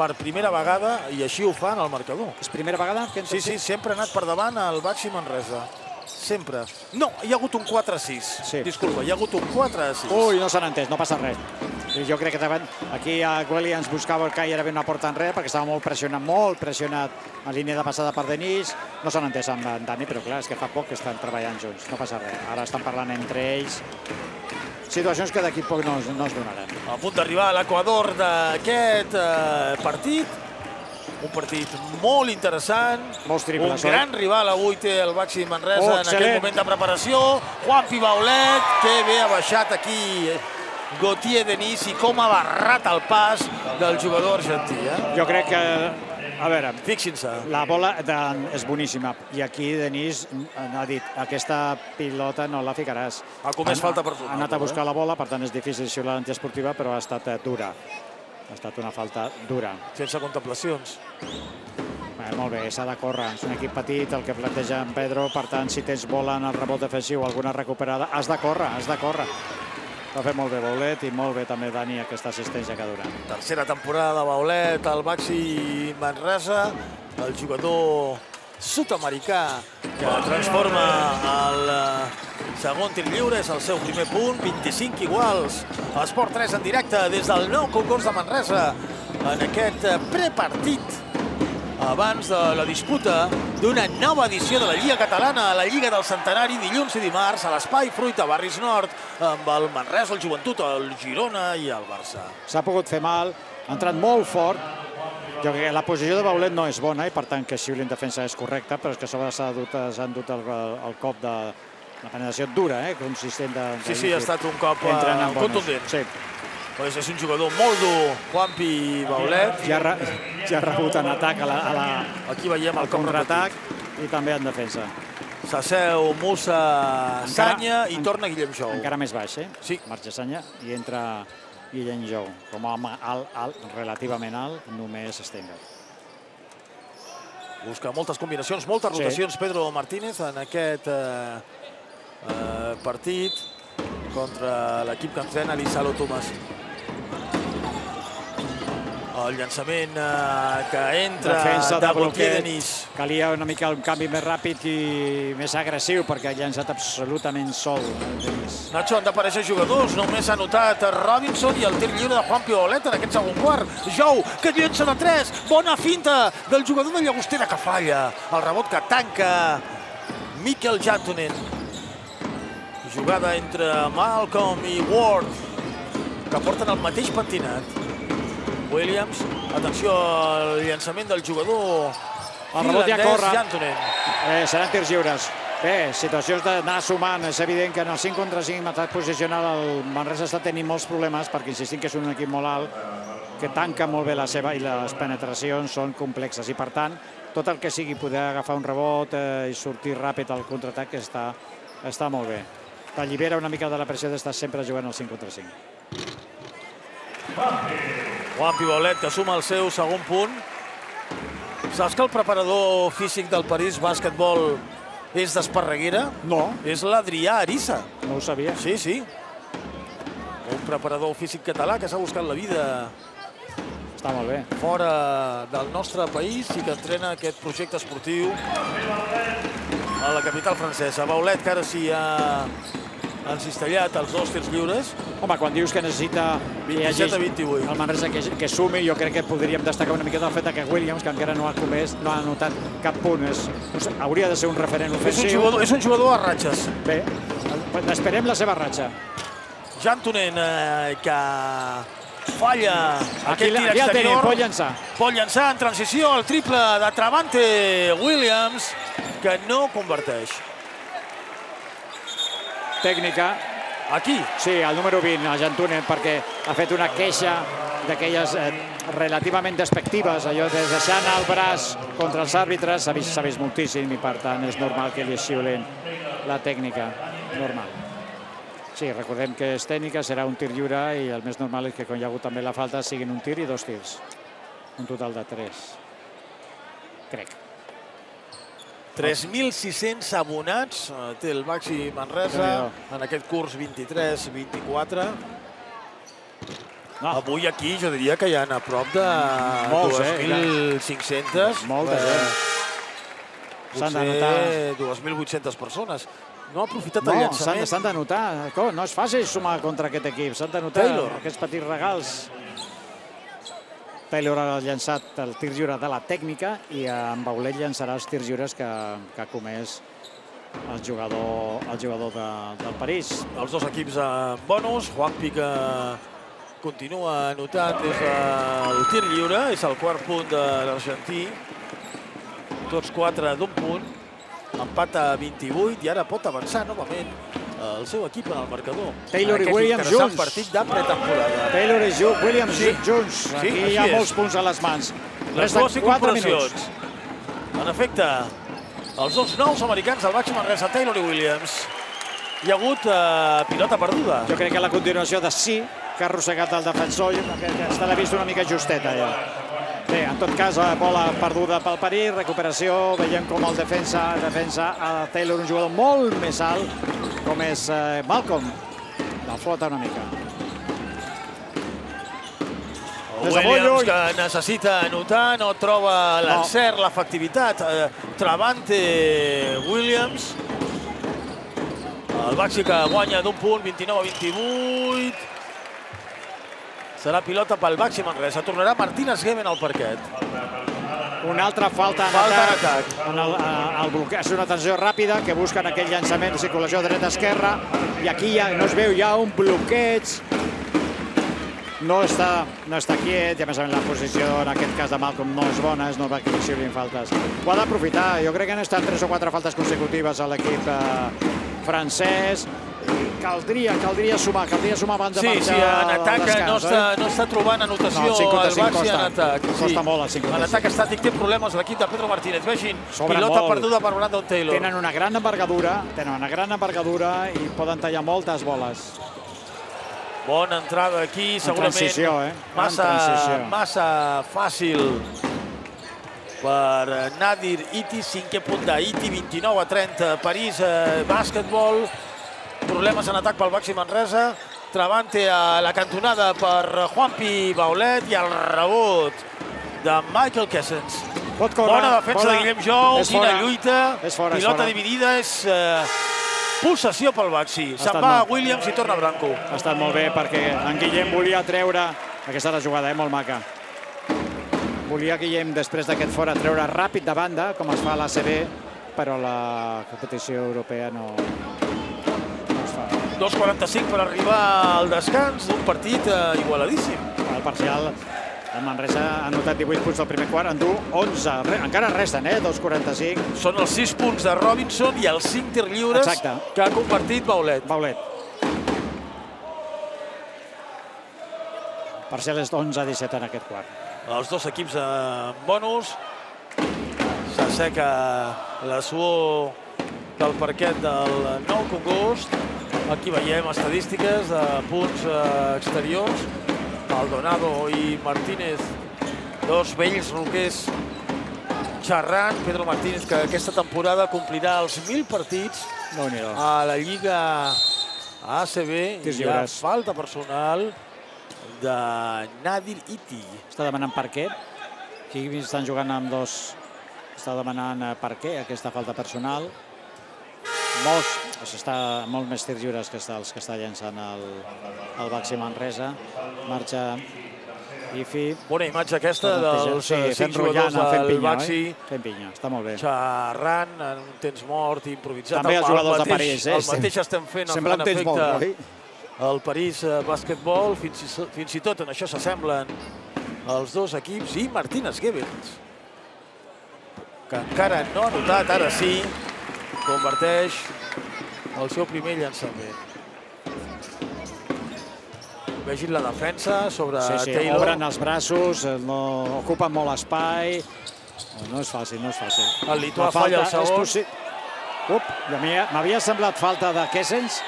per primera vegada, i així ho fan al marcador. És primera vegada que Sí, sí, sempre ha anat per davant el Baxi Manresa. Sempre. No, hi ha hagut un 4-6. Sí. Disculpa, hi ha hagut un 4-6. Ui, no s'han entès, no passa res. Jo crec que davant, aquí a Williams buscava el ara ve una porta enrere perquè estava molt pressionat, molt pressionat a línia de passada per Denis. No s'han entès amb en Dani, però clar, és que fa poc que estan treballant junts, no passa res. Ara estan parlant entre ells. Situacions que d'aquí poc no, no es donaran. a punt d'arribar a l'equador d'aquest eh, partit. Un partit molt interessant. Molts triples, Un oi? gran rival avui té el Baxi Manresa Oh, en aquest moment de preparació. Juan Pibaulet, que bé ha baixat aquí Gautier Denis i com ha barrat el pas del jugador argentí. Eh? Jo crec que, a veure, Fixin-se. la bola de, és boníssima. I aquí Denis ha dit, aquesta pilota no la ficaràs. Ha comès falta personal, Ha anat a però, buscar la bola, per tant és difícil xiular l'antiesportiva, però ha estat eh, dura. Ha estat una falta dura. Sense contemplacions. Bé, molt bé, s'ha de córrer. És un equip petit, el que planteja en Pedro. Per tant, si tens bola en el rebot defensiu, alguna recuperada, has de córrer, has de córrer. Va fer molt bé Baulet i molt bé també Dani aquesta assistència que dura. Tercera temporada de Baulet al Baxi Manresa, el jugador sud-americà que transforma el eh, segon tir lliure, és el seu primer punt, 25 iguals. Esport 3 en directe des del nou concurs de Manresa en aquest eh, prepartit abans de la disputa d'una nova edició de la Lliga Catalana, la Lliga del Centenari, dilluns i dimarts a l'Espai Fruita Barris Nord, amb el Manresa, el Joventut, el Girona i el Barça. S'ha pogut fer mal, ha entrat molt fort. Jo crec que la posició de Baulet no és bona i per tant que xiuli en defensa és correcta, però és que a sobre s'ha dut, s'han dut el, el cop de la penetració dura, eh, consistent de, de Sí, sí, ha estat un cop eh, contundent. Sí, Pues és un jugador molt dur, Juanpi Baulet. ja, re- ja ha rebut en atac a la, a la, Aquí veiem el contraatac i també en defensa. S'asseu Musa Encara- Sanya i en- torna Guillem Jou. Encara més baix, eh? Sí. Marxa Sanya i entra Guillem Jou. Com a home alt, alt, relativament alt, només Steinberg. Busca moltes combinacions, moltes Sí. rotacions Pedro Martínez en aquest eh, eh, partit contra l'equip que entrena l'Isalo Tomàs. El llançament eh, que entra Defensa de de bloqueig. Denis. Calia una mica un canvi més ràpid i més agressiu perquè ha llançat absolutament sol. Denis. Nacho, han d'aparèixer jugadors. Només ha notat Robinson i el tir lliure de Juan Piolet en aquest segon quart. Jou, que llença de 3. Bona finta del jugador de Llagostera que falla. El rebot que tanca Mikel Jantonen. Jugada entre Malcolm i Ward, que porten el mateix pentinat. Williams, atenció al llançament del jugador El rebot ja corre. Jantonen. Eh, seran tirs lliures. Bé, situacions d'anar sumant. És evident que en el 5 contra 5 en atac posicional el Manresa està tenint molts problemes perquè insistim que és un equip molt alt que tanca molt bé la seva i les penetracions són complexes i per tant tot el que sigui poder agafar un rebot eh, i sortir ràpid al contraatac està, està molt bé. T'allibera una mica de la pressió d'estar sempre jugant al 5 contra 5. Juan Pibaulet, que suma el seu segon punt. Saps que el preparador físic del París Bàsquetbol és d'Esparreguera? No, És l'Adrià Arissa. no ho sabia. Sí, sí. Un preparador físic català que s'ha buscat la vida Està molt bé. fora del nostre país i que entrena aquest projecte esportiu a la capital francesa. Baulet, que ara sí ha encistellat els dos tirs lliures. Home, quan dius que necessita... que hi hagi 27 a 28. El Manresa que, que sumi, jo crec que podríem destacar una miqueta el fet que Williams, que encara no ha comès, no ha anotat cap punt, és, no sé, hauria de ser un referent És un, ofensiu. jugador, és un jugador a ratxes. Bé, esperem la seva ratxa. Jan Tonent, eh, que falla Aquí, aquest tir exterior. pot llançar. Pot llançar en transició el triple de Travante Williams, que no converteix. Tècnica, Aquí, sí, el número 20, el Jantunen, perquè ha fet una queixa d'aquelles eh, relativament despectives, allò de deixant el braç contra els àrbitres, s'ha vist, vist moltíssim i per tant és normal que li xiulin la tècnica, normal. Sí, recordem que és tècnica, serà un tir lliure i el més normal és que quan hi ha hagut també la falta siguin un tir i dos tirs. Un total de tres. Crec. 3.600 abonats eh, té el Baxi Manresa en aquest curs 23-24. No, Avui aquí jo diria que hi ha a prop de Molts, eh? 2.500. Molta eh, gent. S'han de Potser 2.800 persones. No ha aprofitat No, el llançament. s'han de notar. No és fàcil sumar contra aquest equip. S'han de notar Taylor. aquests petits regals. Taylor ha llançat el tir lliure de la tècnica i en Baulet llançarà els tirs lliures que, que ha comès el jugador, el jugador de, del París. Els dos equips en bonus. Juanpi que continua anotant des del tir lliure. És el quart punt de l'argentí. Tots quatre d'un punt. Empat a 28 i ara pot avançar novament el seu equip en el marcador. Taylor i Williams junts. partit de pretemporada. Taylor i Williams Sí. junts. Sí, Aquí hi ha és. molts punts a les mans. Les dues quatre incorporacions. minuts. En efecte, els dos nous americans del Baxi Manresa, Taylor i Williams. Hi ha hagut eh, pilota perduda. Jo crec que la continuació de sí, que ha arrossegat el defensor, jo crec que està la vista una mica justeta ja. Bé, en tot cas, bola perduda pel París, recuperació, veiem com el defensa defensa a Taylor, un jugador molt més alt, com és eh, Malcolm. La flota una mica. Williams que necessita anotar, no troba l'encert, l'efectivitat. Eh, Travante Williams. El Baxi que guanya d'un punt, 29 a 28. Serà pilota pel Baxi Manresa. Tornarà Martínez Gemen al parquet. Una altra falta en Falta en atac. En el, eh, el bloqueig, és una tensió ràpida que busquen aquell llançament, circulació dreta-esquerra, i aquí ja no es veu ja un bloqueig. No està, no està quiet, i a més a més la posició en aquest cas de Malcolm no és bona, que li xiulin faltes. Ho ha d'aprofitar, jo crec que han estat tres o quatre faltes consecutives a l'equip eh, francès, caldria, caldria sumar, caldria sumar abans de Sí, marxar sí, en atac no descans, està, eh? no està trobant anotació No, el 5 contra el 5 Baxi en atac. Costa molt el 5 contra En atac estàtic té problemes l'equip de Pedro Martínez. Vegin, Sobra pilota molt. perduda per Brandon Taylor. Tenen una gran envergadura, tenen una gran envergadura i poden tallar moltes boles. Bona entrada aquí, segurament transició, eh? Massa, transició. massa fàcil per eh, Nadir Iti, cinquè punt d'Iti, 29 a 30. París, eh, bàsquetbol, problemes en atac pel Baxi Manresa, Travante a la cantonada per Juanpi Baulet i el rebot de Michael Kessens. Pot córrer, Bona defensa de Guillem Jou, quina lluita, És fora, pilota dividida, és eh, possessió pel Baxi. Se'n va molt. Williams i torna Branco. Ha estat molt bé perquè en Guillem volia treure... Aquesta la jugada, eh? molt maca. Volia Guillem, després d'aquest fora, treure ràpid de banda, com es fa a l'ACB, però la competició europea no. 2.45 per arribar al descans d'un partit eh, igualadíssim. El parcial, el Manresa ha anotat 18 punts al primer quart, en du 11. Re, encara resten, eh? 2.45. Són els 6 punts de Robinson i els 5 tir lliures Exacte. que ha convertit Baulet. Baulet. Parcial és 11-17 en aquest quart. Els dos equips en bonus. S'asseca la suor del parquet del nou Congost. Aquí veiem estadístiques de punts eh, exteriors. Maldonado i Martínez, dos vells roquers xerrant. Pedro Martínez, que aquesta temporada complirà els 1.000 partits a la Lliga ACB. Hi ha falta personal de Nadir Iti. Està demanant per què. Aquí estan jugant amb dos... Està demanant eh, per què aquesta falta personal. Molts, està molt més tirs lliures que els que està llançant el, el Baxi Manresa. Marxa Ifi. Bona imatge aquesta dels sí, eh, cinc jugadors del pinya, Baxi, oi? Fent pinya, està molt bé. xerrant en un temps mort, improvisat. També els El jugadors de mateix- París, eh? El mateix estem fent Sembla en un temps molt, oi? el París eh, Basquetbol, fins i, fins i tot en això s'assemblen els dos equips, i Martínez Gibbons, que encara no ha notat, ara sí, converteix el seu primer llançament. Vegin la defensa sobre Sí, sí, Taylor. obren els braços, eh, no, ocupen molt espai. No és fàcil, no és fàcil. El lituà La falla el segon. possi- Up, m'havia semblat falta de Kessens,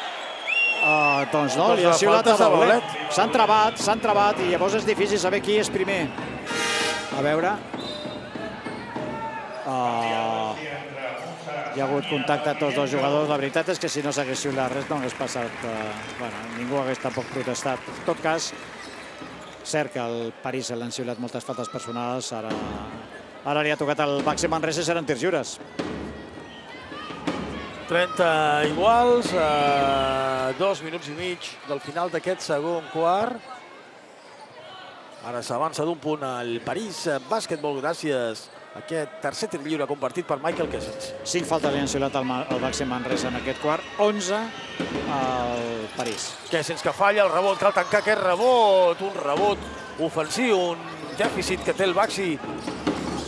Uh, doncs no, Doncs li ha la xiulat a. Baulet. S'han trebat, s'han trebat i llavors és difícil saber qui és primer. A veure. Uh, hi ha hagut contacte a tots dos jugadors. La veritat és que si no s'hagués xiulat res no hagués passat... Uh, bueno, ningú hagués tampoc protestat. En tot cas, cert que al París se l'han xiulat moltes faltes personals. Ara, ara li ha tocat el Baxi Manresa i seran tirs lliures. 30 iguals, a dos minuts i mig del final d'aquest segon quart. Ara s'avança d'un punt al París Bàsquetbol gràcies aquest tercer tir lliure compartit per Michael Kessens. 5 faltes li han xiulat Ma- al Baxi Manresa en aquest quart, 11 al París. Kessens que falla, el rebot, cal tancar aquest rebot, un rebot ofensiu, un dèficit que té el Baxi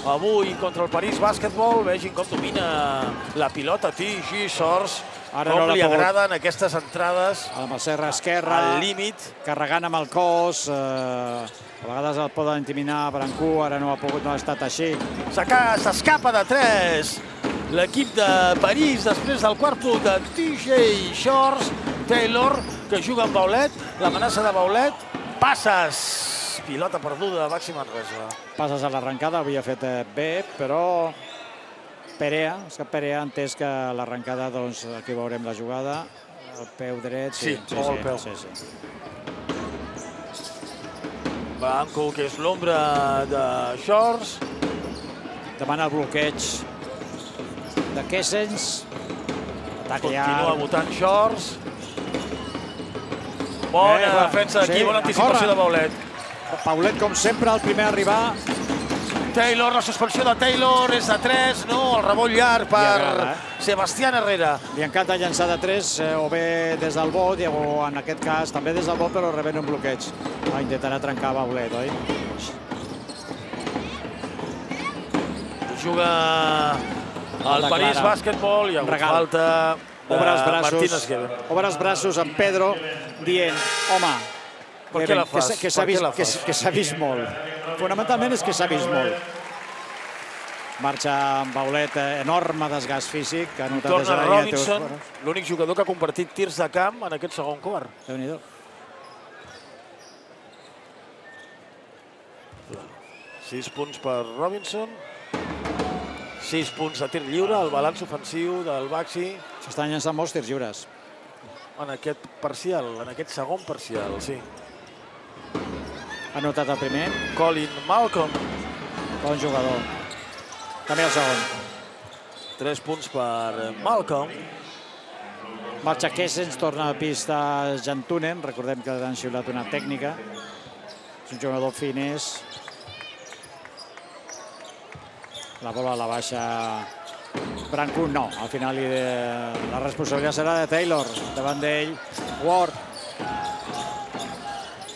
avui contra el París Bàsquetbol. Vegin com domina la pilota T.G. Sors, Ara com no li pogut- agraden aquestes entrades Amb el serra esquerra, al límit. carregant amb el cos, eh, a vegades el poden intiminar Brancú, ara no ha pogut, no ha estat així. S'escapa de 3 l'equip de París després del quart punt de TJ Shores. Taylor, que juga amb Baulet, l'amenaça de Baulet, passes, pilota perduda, Baxi Manresa. Passes a l'arrencada, havia fet eh, bé, però Perea, és que Perea ha entès que l'arrencada, doncs, aquí veurem la jugada, el peu dret, sí, Sí, peu. Sí, sí. Blanco, que és l'ombra de Shores. Demana el bloqueig de Kessens. Atac Continua votant Shores. Bona Eh, defensa aquí, sí, bona anticipació corre. de Baulet. Paulet, com sempre, el primer a arribar. Taylor, la suspensió de Taylor és de 3, no, el rebot llarg per agrada, eh? Sebastián Herrera. Li encanta llançar de 3 eh, o bé des del bot i- o en aquest cas també des del bot però rebent un bloqueig. Ah, intentarà trencar Baulet, oi? Juga el Falta París hi ha hagut Regal. falta de Obre els braços, obre els braços amb Pedro dient, home, Per què Gueven, la que s'ha- vist, vist molt. Fonamentalment és que s'ha vist molt. Marxa amb Baulet, eh, enorme desgast físic, que ha notat Torna Robinson, l'únic jugador que ha compartit tirs de camp en aquest segon quart. Déu-n'hi-do. Sis punts per Robinson, sis punts de tir lliure, el balanç ofensiu del Baxi S'estan llançant molts tirs lliures. en aquest parcial, en aquest segon parcial, sí. Ha notat el primer, Colin Malcolm, bon jugador. També el segon. tres punts per Malcolm. Marxa Kessens, torna a pista Jantunen, recordem que han xiulat una tècnica. És un jugador finès. La bola la baixa Brancú, no. Al final de... la responsabilitat serà de Taylor. Davant d'ell, Ward.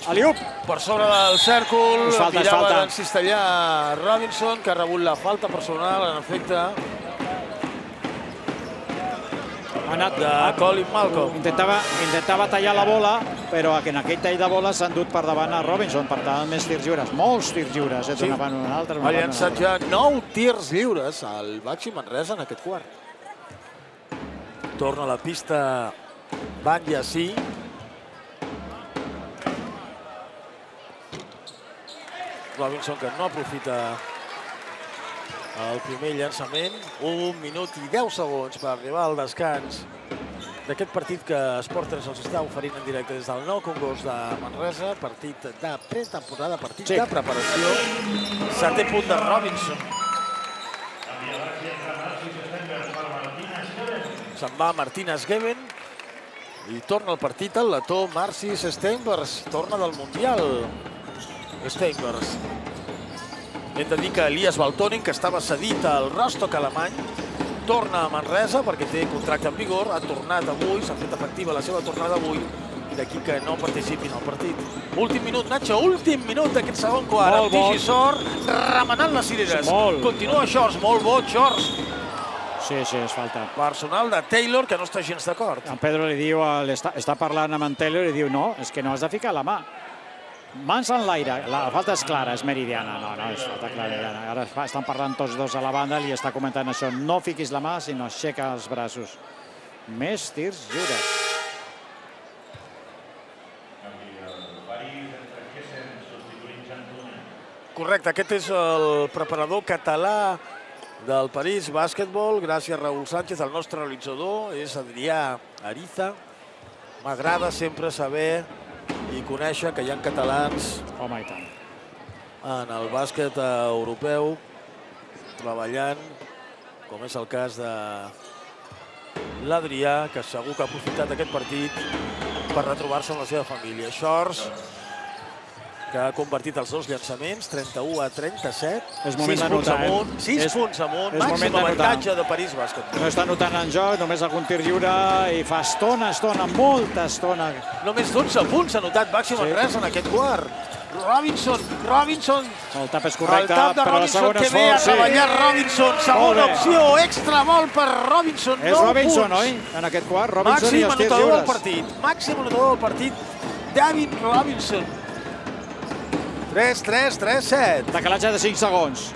Aliup! Per sobre del cèrcol, És falta, mirava falta. d'encistellar Robinson, que ha rebut la falta personal, en efecte. Ha anat, de Colin Malcolm. Intentava, intentava tallar la bola, però en aquell tall de bola s'han dut per davant a Robinson, per tant, més tirs lliures, molts tirs lliures, eh, Sí. banda a una altra. Ha una llançat ja 9 tirs lliures al Baxi Manresa en aquest quart. Torna a la pista Van Yassí. Robinson que no aprofita el primer llançament. Un minut i 10 segons per arribar al descans d'aquest partit que Esportes els està oferint en directe des del nou Congost de Manresa. Partit de pretemporada, partit Sí. de preparació. Setè punt de Robinson. Se'n va Martínez Geben i torna el partit el letó Marcis Steinbers. Torna del Mundial. Steinbers. Hem de dir que Elias Baltonen, que estava cedit al Rostock alemany, torna a Manresa perquè té contracte en vigor, ha tornat avui, s'ha fet efectiva la seva tornada avui, i d'aquí que no participin al partit. Últim minut, Nacho, últim minut d'aquest segon quart, Molt amb bo. Tigi Sor remenant les cireres. Molt. Continua Shorts, molt bo, Shorts. Sí, sí, és falta. Personal de Taylor, que no està gens d'acord. En Pedro li diu, al- està, està parlant amb en Taylor i diu, no, és que no has de ficar la mà. Mans en l'aire, la falta és clara, és meridiana. No, no, és falta clara. Ara estan parlant tots dos a la banda, li està comentant això. No fiquis la mà, sinó aixeca els braços. Més tirs lliures. Correcte, aquest és el preparador català del París Bàsquetbol. Gràcies, Raül Sánchez. El nostre realitzador és Adrià Ariza. M'agrada sempre saber i conèixer que hi ha catalans Home, i tant. en el bàsquet europeu treballant, com és el cas de l'Adrià, que segur que ha aprofitat aquest partit per retrobar-se amb la seva família. Shorts, que ha convertit els dos llançaments, 31 a 37. És moment 6 de punts amunt, 6 És- punts amunt, és moment màxim de avantatge de París Bàsquet. No està notant en joc, només algun tir lliure i fa estona, estona, molta estona. Només 12 punts ha notat Baxi Sí. Manresa en aquest quart. Robinson, Robinson, El tap és correcte, tap de però el Robinson segon que ve a sí. treballar Robinson, segona Molt opció, extra vol per Robinson, És 9 Robinson, punts. oi? En aquest quart, Robinson Màxim i els tirs anotador del lliures. partit, màxim anotador del partit, David Robinson. 3, 3, 3, 7. Decalatge de 5 segons.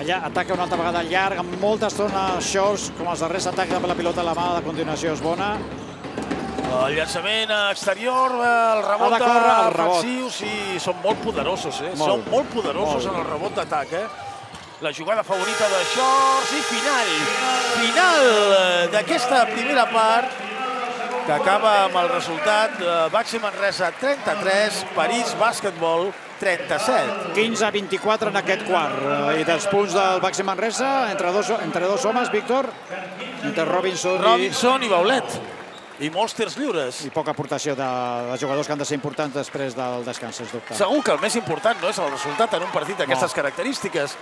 Allà ataca una altra vegada al llarg, amb molta estona Shorts, com els darrers atacs amb la pilota a la mà, de continuació és bona. El llançament exterior, el rebot Ha de córrer, el rebot. defensiu, sí, són molt poderosos, eh? Molt. Són molt poderosos Molt. en el rebot d'atac, eh? La jugada favorita de Shorts i final. Final eh, d'aquesta primera part que acaba amb el resultat de Baxi Manresa 33, París Bàsquetbol 37. 15-24 en aquest quart. Eh, I dels punts del Baxi Manresa, entre dos, entre dos homes, Víctor, entre Robinson, Robinson i Baulet. I molts tirs lliures. i, i poca aportació de, de jugadors que han de ser importants després del descans, sens dubte. Segur que el més important no és el resultat en un partit d'aquestes No. característiques.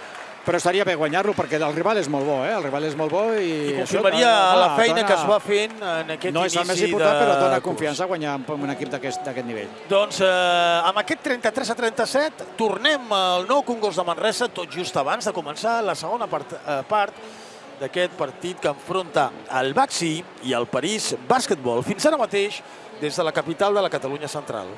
Però estaria bé guanyar-lo perquè el rival és molt bo, eh? El rival és molt bo i... I això confirmaria dona- la feina dona- que es va fent en aquest No és inici el més important, de però dona confiança guanyar amb un equip d'aquest nivell. Doncs eh, amb aquest 33 a 37 tornem al nou Congost de Manresa tot just abans de començar la segona part, eh, part d'aquest partit que enfronta el Baxi i el París Bàsquetbol. Fins ara mateix des de la capital de la Catalunya Central.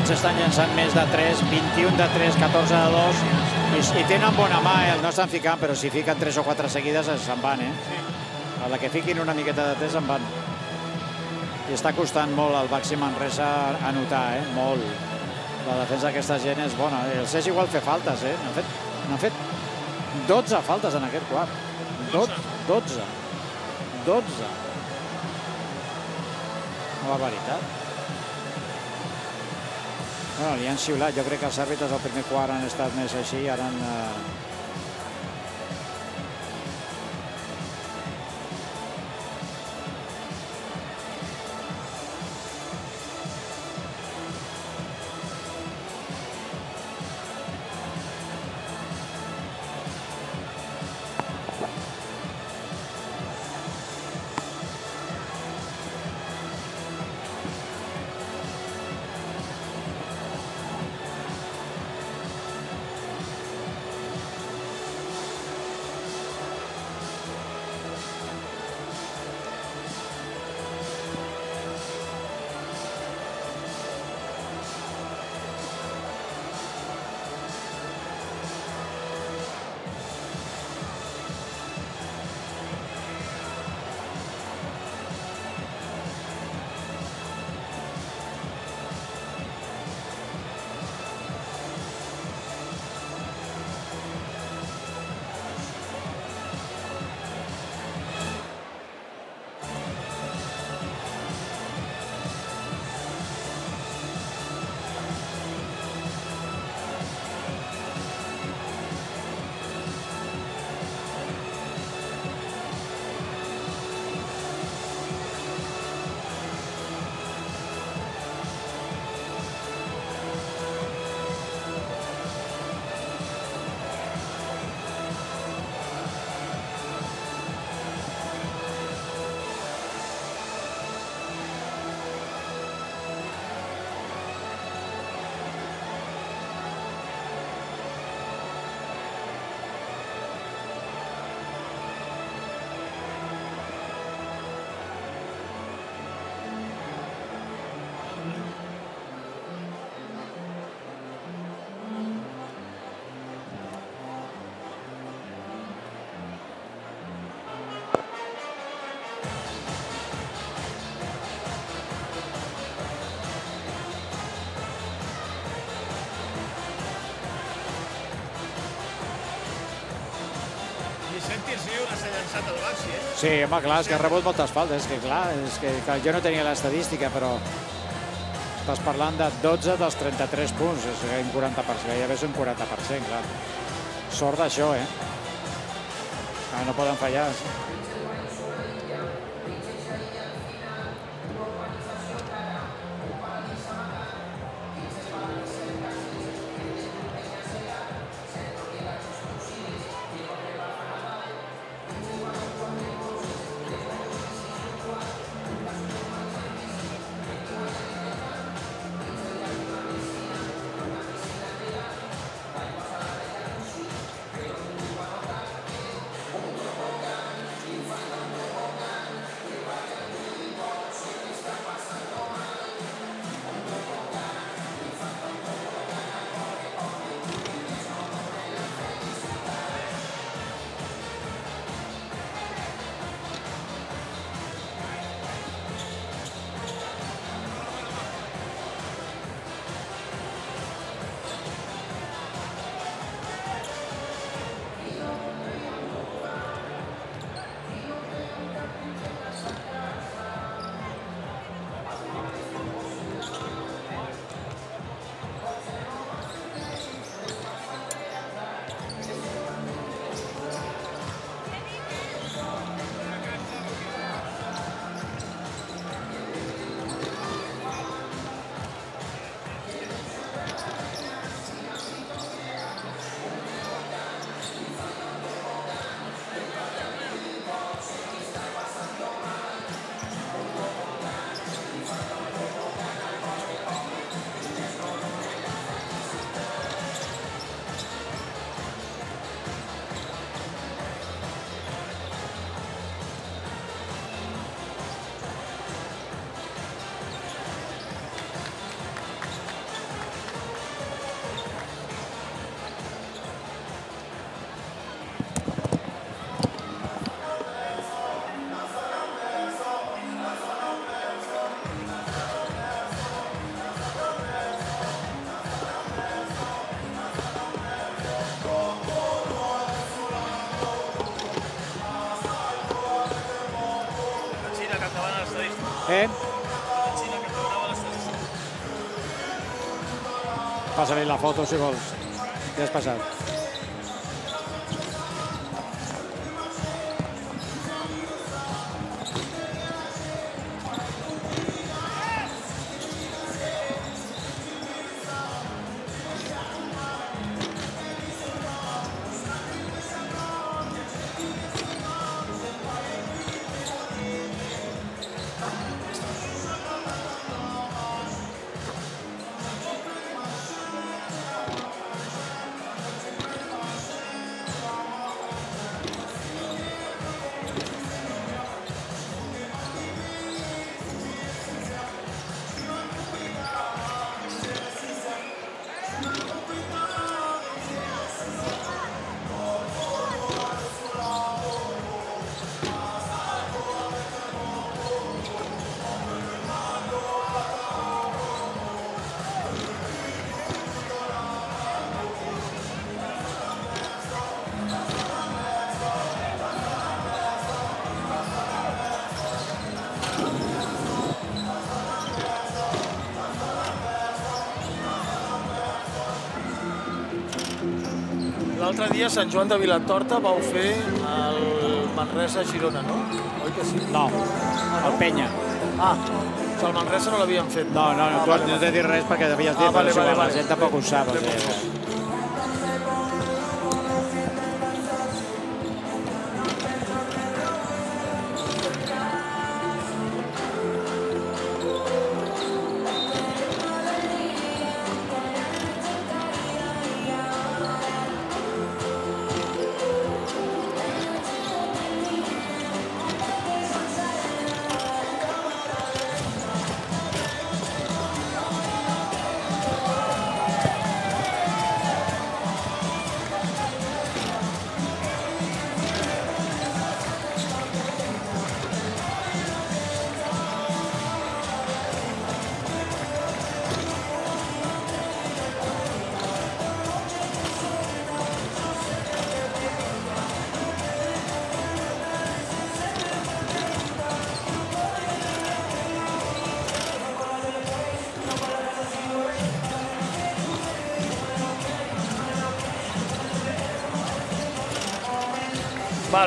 Aquests estan llançant més de 3, 21 de 3, 14 de 2, i, i tenen bona mà, eh? no estan ficant, però si fiquen 3 o 4 seguides se'n van, eh? A la que fiquin una miqueta de 3 se'n van. I està costant molt al Baxi Manresa anotar, eh? Molt. La defensa d'aquesta gent és bona. El Cés igual fer faltes, eh? N'han fet, fet 12 faltes en aquest quart. 12. 12. 12. Una barbaritat. Bueno, li han xiulat. Jo crec que els àrbitres al primer quart han estat més així i ara han... Eh... Sí, home, clar, és que ha rebut moltes faltes. És que, clar, és que, jo no tenia l'estadística, però estàs parlant de 12 dels 33 punts, és un 40%, gairebé és un 40%, clar. Sort d'això, eh? Ah, no poden fallar. Eh? Passa-li la foto, si vols. Ja has passat. A Sant Joan de Vilatorta vau fer el Manresa-Girona, no? Oi que sí? No, el Penya. Ah, el Manresa no l'havien fet. No, no, no, ah, tu vale, no t'he dit res perquè devies Ah, dir, vale, però vale, vale. la gent tampoc ho sap.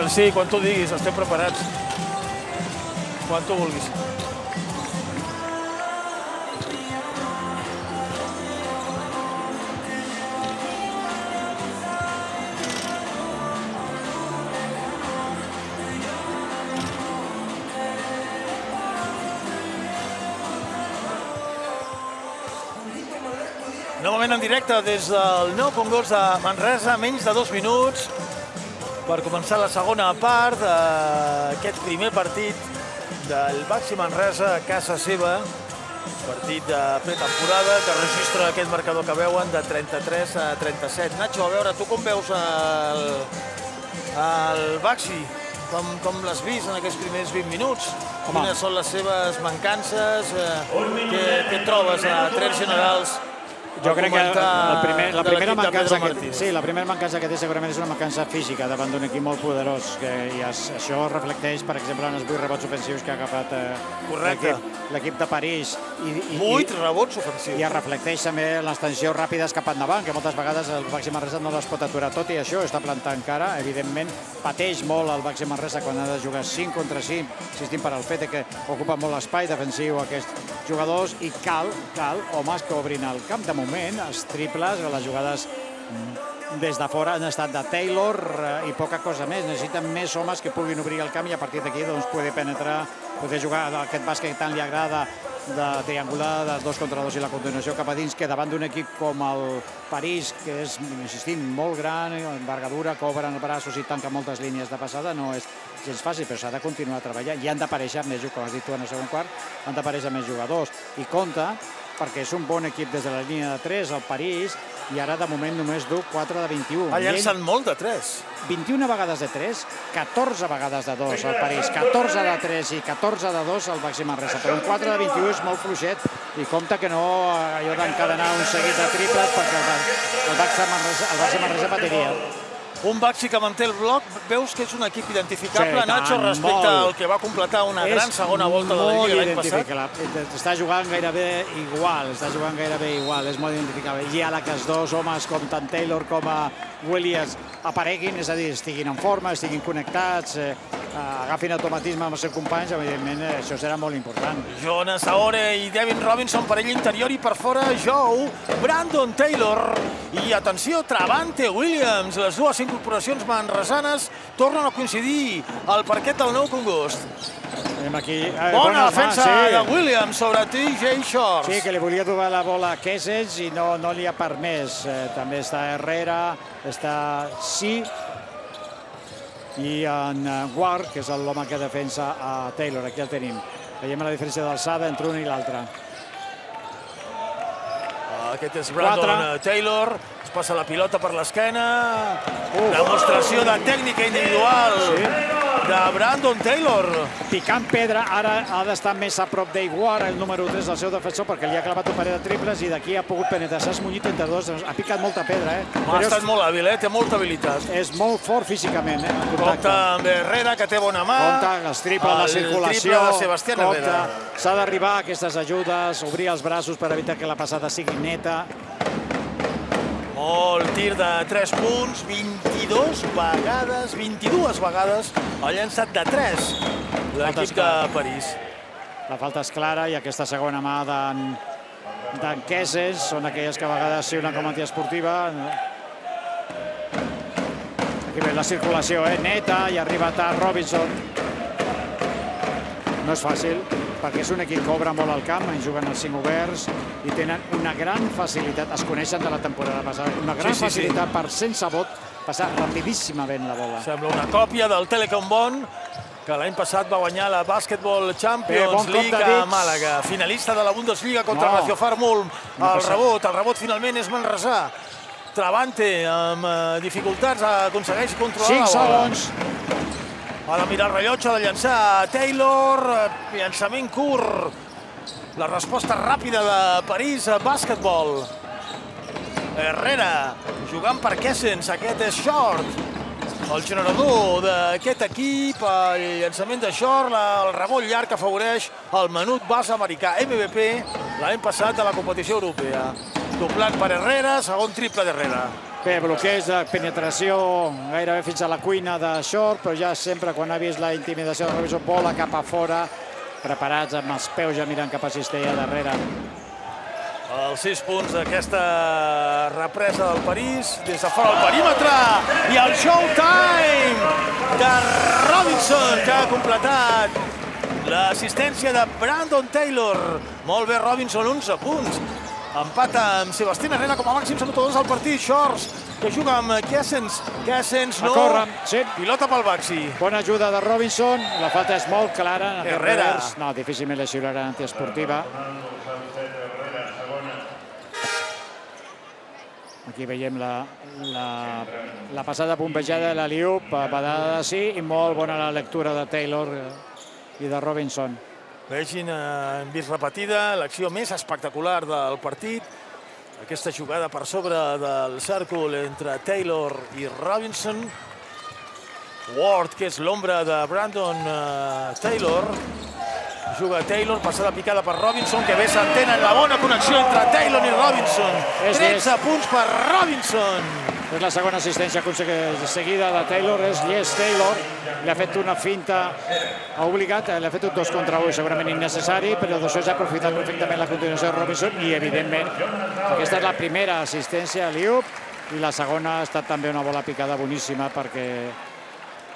Val, sí, quan tu diguis, estem preparats. Quan tu vulguis. Novament en directe des del Nou Congost de Manresa, menys de dos minuts per començar la segona part d'aquest primer partit del Baxi Manresa a casa seva. Partit de pretemporada que registra aquest marcador que veuen de 33 a 37. Nacho, a veure, tu com veus el, el Baxi? Com, com l'has vist en aquests primers 20 minuts? Home. Quines són les seves mancances? Eh, què, què trobes a trets generals? Jo crec que el primer, la primera mancança que, sí, la primera mancança que té segurament és una mancança física davant d'un equip molt poderós que i es, això reflecteix, per exemple, en els vuit rebots ofensius que ha agafat eh, l'equip- de París i, i, Vuit i, rebots ofensius. i es reflecteix també en les tensions ràpides cap endavant, que moltes vegades el Baxi Manresa no les pot aturar. Tot i això, està plantant cara, evidentment, pateix molt el Baxi Manresa quan ha de jugar 5 contra 5, insistim per al fet que ocupa molt l'espai defensiu aquests jugadors i cal, cal, homes que obrin el camp. De moment, els triples, les jugades des de fora han estat de Taylor eh, i poca cosa més. Necessiten més homes que puguin obrir el camp i a partir d'aquí doncs, poder penetrar, poder jugar aquest bàsquet que tant li agrada de triangular de dos contra dos i la continuació cap a dins, que davant d'un equip com el París, que és, insistim, molt gran, envergadura, cobra en els braços i tanca moltes línies de passada, no és gens fàcil, però s'ha de continuar treballant i han d'aparèixer més, com has dit tu en el segon quart, han d'aparèixer més jugadors. I compta, perquè és un bon equip des de la línia de 3, el París, i ara de moment només du 4 de 21. Ha ell- llançat molt de 3. 21 vegades de 3, 14 vegades de 2 al París, 14 de 3 i 14 de 2 al Baxi Manresa. Però un 4 de 21 és molt fluixet i compta que no eh, allò d'encadenar un seguit de triples perquè el, el Baxi Manresa, el Baxi Manresa patiria. Un Baxi que manté el bloc, veus que és un equip identificable, Sí, Nacho, respecte molt. al que va completar una És gran segona volta de la Lliga l'any passat. Està jugant gairebé igual, està jugant gairebé igual, és molt identificable. I ara que els dos homes, com tant Taylor com a Williams, apareguin, és a dir, estiguin en forma, estiguin connectats, eh, agafin automatisme amb els seus companys, evidentment eh, això serà molt important. Jonas Aore i Devin Robinson, parell interior i per fora Joe, Brandon Taylor i, atenció, Travante Williams. Les dues incorporacions manresanes tornen a coincidir al parquet del Nou Congost. Tenim aquí... Eh, Bona defensa mans, de Williams sobre TJ Shorts. Sí, que li volia trobar la bola a Kessels i no, no li ha permès. Eh, també està Herrera, està Sí i en eh, Ward, que és l'home que defensa a Taylor. Aquí el tenim. Veiem la diferència d'alçada entre un i l'altre. Aquest és Brandon Quatre. eh, Taylor. Es passa la pilota per l'esquena. Demostració de tècnica individual de Brandon Taylor. Picant pedra, ara ha d'estar més a prop d'Iguar, el número 3 del seu defensor, perquè li ha clavat un parell de triples i d'aquí ha pogut penetrar. S'ha esmunyit entre dos, ha picat molta pedra, eh? Ha estat molt hàbil, eh? té molta habilitat. és molt fort físicament, eh? Compte amb Herrera, que té bona mà. Compte, els triples, la circulació, de Sebastián Herrera. s'ha d'arribar a aquestes ajudes, obrir els braços per evitar que la passada sigui neta. Molt tir de 3 punts, 22 vegades, 22 vegades ha llançat de 3 l'equip de. París. La falta és clara i aquesta segona mà d'en Keses són aquelles que a vegades sí una com antiesportiva. Aquí ve la circulació, eh? neta, i arriba tard Robinson. No és fàcil, perquè és un equip que obre molt al camp, en juguen els cinc oberts i tenen una gran facilitat, es coneixen de la temporada passada, una gran Sí, sí, sí. facilitat per sense vot passar rapidíssimament la bola. Sembla una còpia del Telecom Bon, que l'any passat va guanyar la Basketball Bé, Champions bon League a. Màlaga. Finalista de la Bundesliga contra No. Lazio Farmul. No El rebot, el rebot finalment és Manresà. Travante amb eh, dificultats aconsegueix controlar 5 la bola. segons. Ha de mirar el rellotge, ha de llançar Taylor, llançament curt. La resposta ràpida de París a bàsquetbol. Herrera, jugant per Kessens, aquest és Short. El generador d'aquest equip, el llançament de Short, el rebot llarg que afavoreix el menut bas americà MVP l'any passat a la competició europea. Doblant per Herrera, segon triple d'Herrera. Bé, bloqueig de penetració gairebé fins a la cuina de Short, però ja sempre quan ha vist la intimidació de Robinson, bola cap a fora, preparats amb els peus ja mirant cap a cistella darrere. Els sis punts d'aquesta represa del París, des de fora del perímetre, i el showtime de Robinson, que ha completat l'assistència de Brandon Taylor. Molt bé, Robinson, 11 punts. Empata amb Sebastián Herrera com a màxims anotadors del partit. Shorts, que juga amb Kessens. Kessens A no. córrer, sí. Pilota pel Baxi. Bona ajuda de Robinson, la falta és molt clara. Herrera. No, difícilment la xiularà antiesportiva. Aquí veiem la, la, la passada bombejada de la Liup, badada de sí, i molt bona la lectura de Taylor eh, i de Robinson. Vegin, eh, hem vist repetida l'acció més espectacular del partit. Aquesta jugada per sobre del cèrcol entre Taylor i Robinson. Ward, que és l'ombra de Brandon eh, Taylor. Juga Taylor, passada picada per Robinson, que bé s'entenen la bona connexió entre Taylor i Robinson. És 13 punts per Robinson. És la segona assistència seguida de Taylor, és Yes Taylor. Li ha fet una finta, ha obligat, eh, li ha fet un dos contra un, segurament innecessari, però d'això ja ha aprofitat perfectament la continuació de Robinson i, evidentment, aquesta és la primera assistència a Liup i la segona ha estat també una bola picada boníssima perquè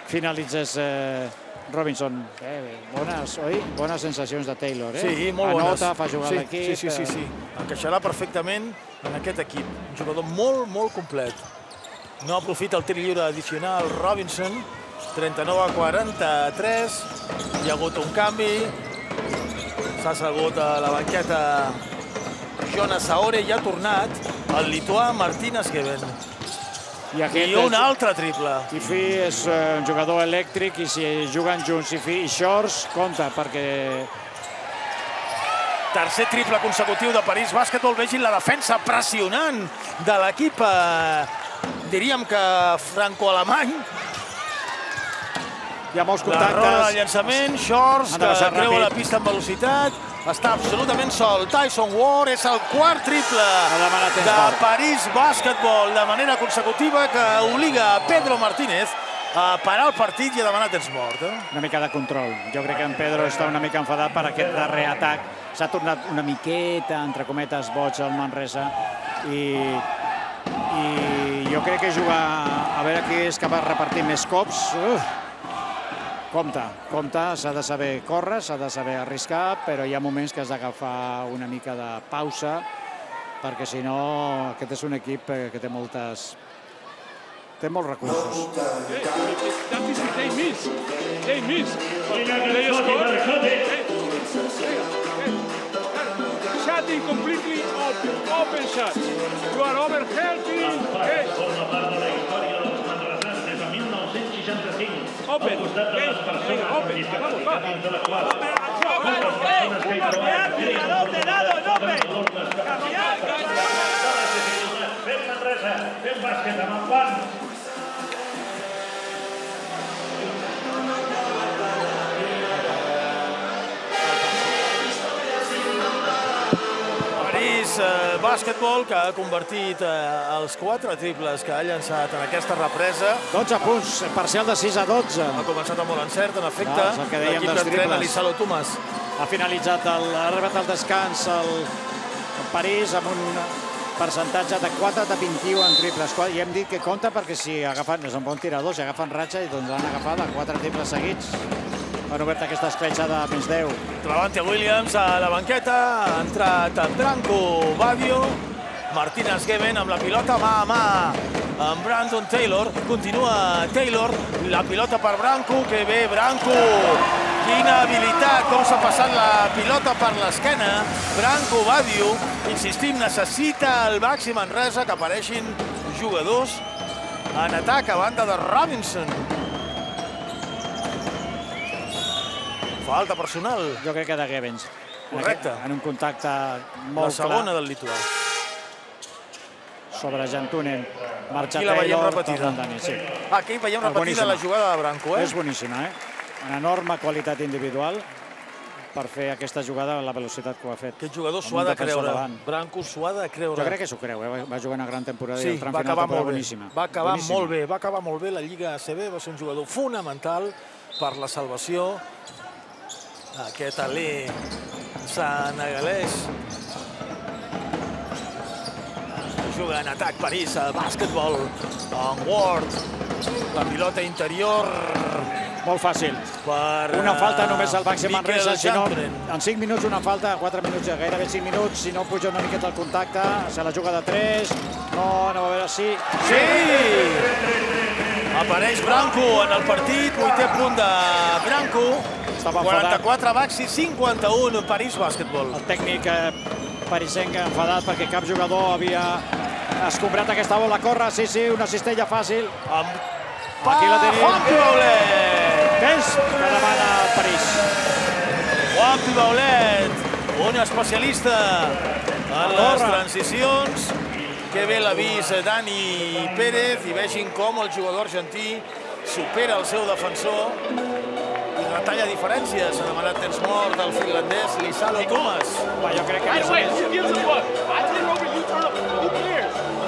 finalitzés eh, Robinson. Eh, bones, oi? Bones sensacions de Taylor, eh? Sí, molt bones. Anota, fa jugar sí, l'equip. Sí, sí, sí, eh, sí. Encaixarà perfectament en aquest equip. Un jugador molt, molt complet. No aprofita el tir lliure addicional Robinson. 39 a 43. Hi ha hagut un canvi. S'ha salgut a la banqueta Jonas Saore i ha tornat el lituà. I, aquest I un altre triple. Tifi és eh, un jugador elèctric i si juguen junts Tifi i Shorts, compta, perquè Tercer triple consecutiu de París Bàsquetbol. Vegin la defensa pressionant de l'equip eh, diríem que franco-alemany, Hi ha molts la roda de contactes. llançament, Shorts, que creua la pista amb velocitat, està absolutament sol. Tyson Ward és el quart triple de. París Bàsquetbol de manera consecutiva que obliga a Pedro Martínez a parar el partit i a demanar temps mort. Eh? Una mica de control. Jo crec que en Pedro està una mica enfadat per aquest darrer atac. S'ha tornat una miqueta, entre cometes, boig al Manresa i, i jo crec que jugar a veure qui és capaç de repartir més cops uf, compte, compte, s'ha de saber córrer, s'ha de saber arriscar, però hi ha moments que has d'agafar una mica de pausa perquè si no aquest és un equip eh, que té moltes té molts recursos. That is. They miss. They miss. But they score. Cody. Hey, hey, hey. Shooting completely open. Open shots. You are over helping. Hey, Forma part de la història dels manresans des de 1965. Open. Al costat de les Hey, persones venga, amb open. discapacitat Vamos, va. intel·lectual. Moltes persones que hi treballen tenen dolors d'escapacitat. Fem Manresa, fem bàsquet amb el Juan. París eh, Bàsquetbol, que ha convertit eh, els quatre triples que ha llançat en aquesta represa. 12 punts, parcial de 6 a 12. Ha començat amb molt encert, en efecte. Ah, és el que dèiem L'equip dels d'entrena triples. l'Isalo Tomàs. Ha finalitzat, el, ha arribat al descans el París amb un percentatge de 4 de 21 en triples. I hem dit que compta perquè si agafen, és un bon tirador, si agafen ratxa i doncs l'han agafat a 4 triples seguits. Han obert aquesta escletxa de més 10. Clavante Williams a la banqueta, ha entrat Branco Badio, Martínez Geben amb la pilota mà a mà amb Brandon Taylor, continua Taylor, la pilota per Branco, que bé Branco, quina habilitat, com s'ha passat la pilota per l'esquena, Branco Badio, insistim, necessita el Baxi Manresa que apareixin jugadors en atac a banda de Robinson. Falta personal. Jo crec que de Gevens. En Correcte. aquest- En un contacte La molt segona clar del litoral. Sobre Jantunen. Marxa Aquí la veiem Taylor, repetida. Dani, sí. Aquí veiem Ah, repetida boníssima. la jugada de Branco, eh? És boníssima, eh? Una enorme qualitat individual per fer aquesta jugada a la velocitat que ho ha fet. Aquest jugador s'ho ha de creure. davant. Branco s'ho ha de creure. Jo crec que s'ho creu, eh? va jugar una gran temporada i el tram va final acabar temporada boníssima. Va acabar Boníssima. molt bé, va acabar molt bé la Lliga ACB, va ser un jugador fonamental per la salvació. Aquest alè senegalès juga en atac París a bàsquetbol en Ward la pilota interior Molt fàcil. per Una falta eh, només al Miquel Manresa, si no, en 5 minuts una falta, 4 minuts, gairebé 5 minuts, si no puja una miqueta el contacte, se la juga de 3, no, no va a veure si... Sí! Apareix Branco en el partit, vuitè punt de Branco. Estava enfadat. 44 Baxi, 51 París Bàsquetbol. El tècnic eh, parisenc enfadat perquè cap jugador havia escombrat aquesta bola. Corre, sí, sí, una cistella fàcil. Amb Aquí la tenim. Juan Pibaulet. Temps que demana el París. Juan Pibaulet, un especialista en les transicions. Que bé l'ha vist Dani Pérez i vegin com el jugador argentí supera el seu defensor i retalla diferències. Ha demanat temps mort del finlandès Lisalo Thomas. Jo crec que...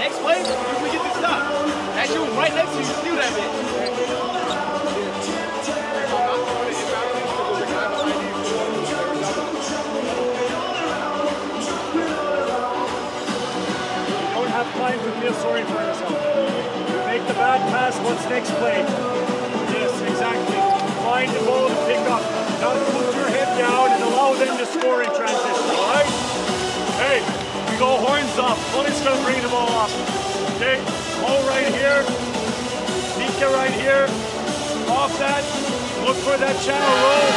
Next play, we get the stop. That shit right next to you. Steal that bitch. don't have time to feel sorry for. Make the bad pass, what's next play? Yes, exactly. Find the ball to pick up. Put your head down and allow them to transition? Hey, go horns up. Bully's gonna bring the ball up. Okay, Mo right here. Nika right here. Off that. Look for that channel roll.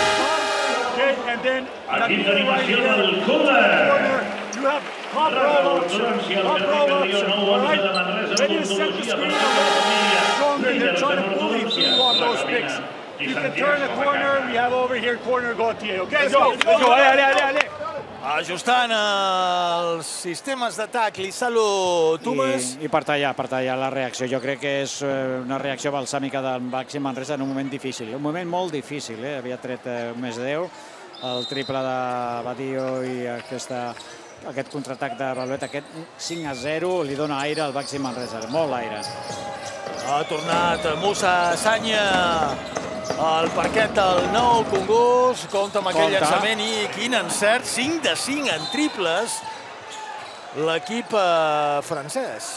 Okay, and then tenim right here. corner. You have top roll option. Top roll option. All right. Then you set the screen little stronger. They're trying to bully through on those picks. You can turn the corner. We have over here corner Gautier. Okay, let's go. Let's go. Allez, allez, allez, allez. Ajustant els sistemes d'atac, li Tumes. I, i per tallar, per tallar la reacció. Jo crec que és eh, una reacció balsàmica del Baxi Manresa en un moment difícil. Un moment molt difícil, eh? havia tret eh, més de 10, el triple de Badio i aquesta, aquest contraatac de Valvet, aquest 5 a 0, li dona aire al Baxi Manresa, molt aire. Ha tornat Musa Sanya al parquet del nou Congost, compta amb aquell llançament i quin encert, 5 de 5 en triples l'equip eh, francès.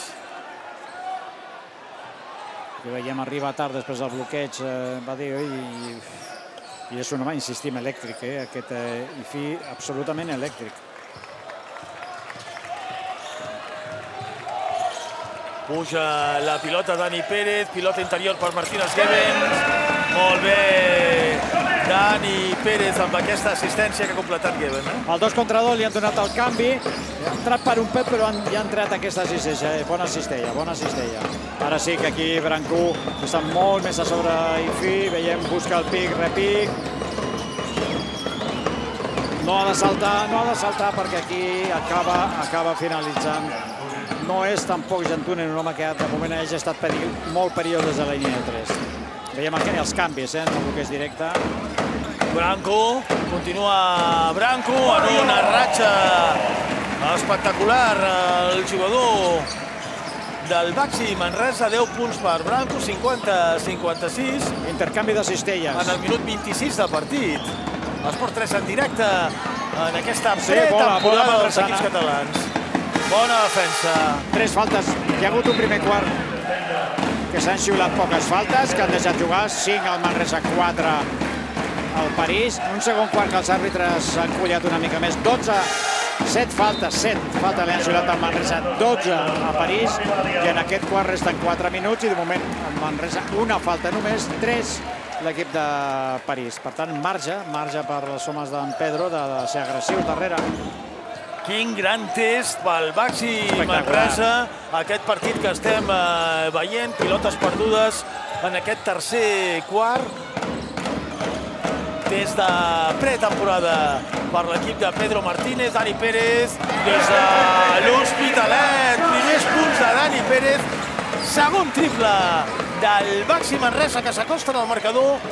Aquí veiem arriba tard després del bloqueig eh, Badio i, i és un home, insistim, elèctric, eh? aquest eh, IFI absolutament elèctric. Puja la pilota Dani Pérez, pilota interior per Martínez Gevens. Molt bé, Dani Pérez amb aquesta assistència que ha completat Gevens. Eh? El dos contra dos li han donat el canvi, ha entrat per un pet però han, ja ha entrat aquesta assistència. Eh? Bona cistella, bona cistella. Ara sí que aquí Brancú està molt més a sobre IFI, veiem busca el pic, repic. No ha de saltar, no ha de saltar perquè aquí acaba, acaba finalitzant. No és tampoc Jantunen un home que de moment hagi estat perill, molt perillós des de la línia de 3. Veiem el- els canvis, eh? no el que és directe. Branco, continua Branco en una ratxa espectacular. El jugador del Baxi Manresa, 10 punts per Branco, 50-56 Intercanvi de cistelles. en el minut 26 de partit. Esport 3 en directe en aquesta Sí, bola, bola pretemporada del dels equips Sana. catalans. Bona defensa. Tres faltes. Hi ha hagut un primer quart que s'han xiulat poques faltes, que han deixat jugar 5 al Manresa, 4 al París. Un segon quart que els àrbitres s'han collat una mica més. 12, 7 faltes, 7 faltes li han xiulat al Manresa, 12 a París. I en aquest quart resten 4 minuts i de moment el Manresa una falta només, 3 l'equip de París. Per tant, marge, marge per les homes d'en Pedro de, ser agressius darrere. Quin gran test pel Baxi. Manresa. Aquest partit que estem eh, veient, pilotes perdudes en aquest tercer quart. Test de pretemporada per l'equip de Pedro Martínez, Dani Pérez, des de l'Hospitalet. Primers punts de Dani Pérez. Segon triple del Baxi Manresa que s'acosta al marcador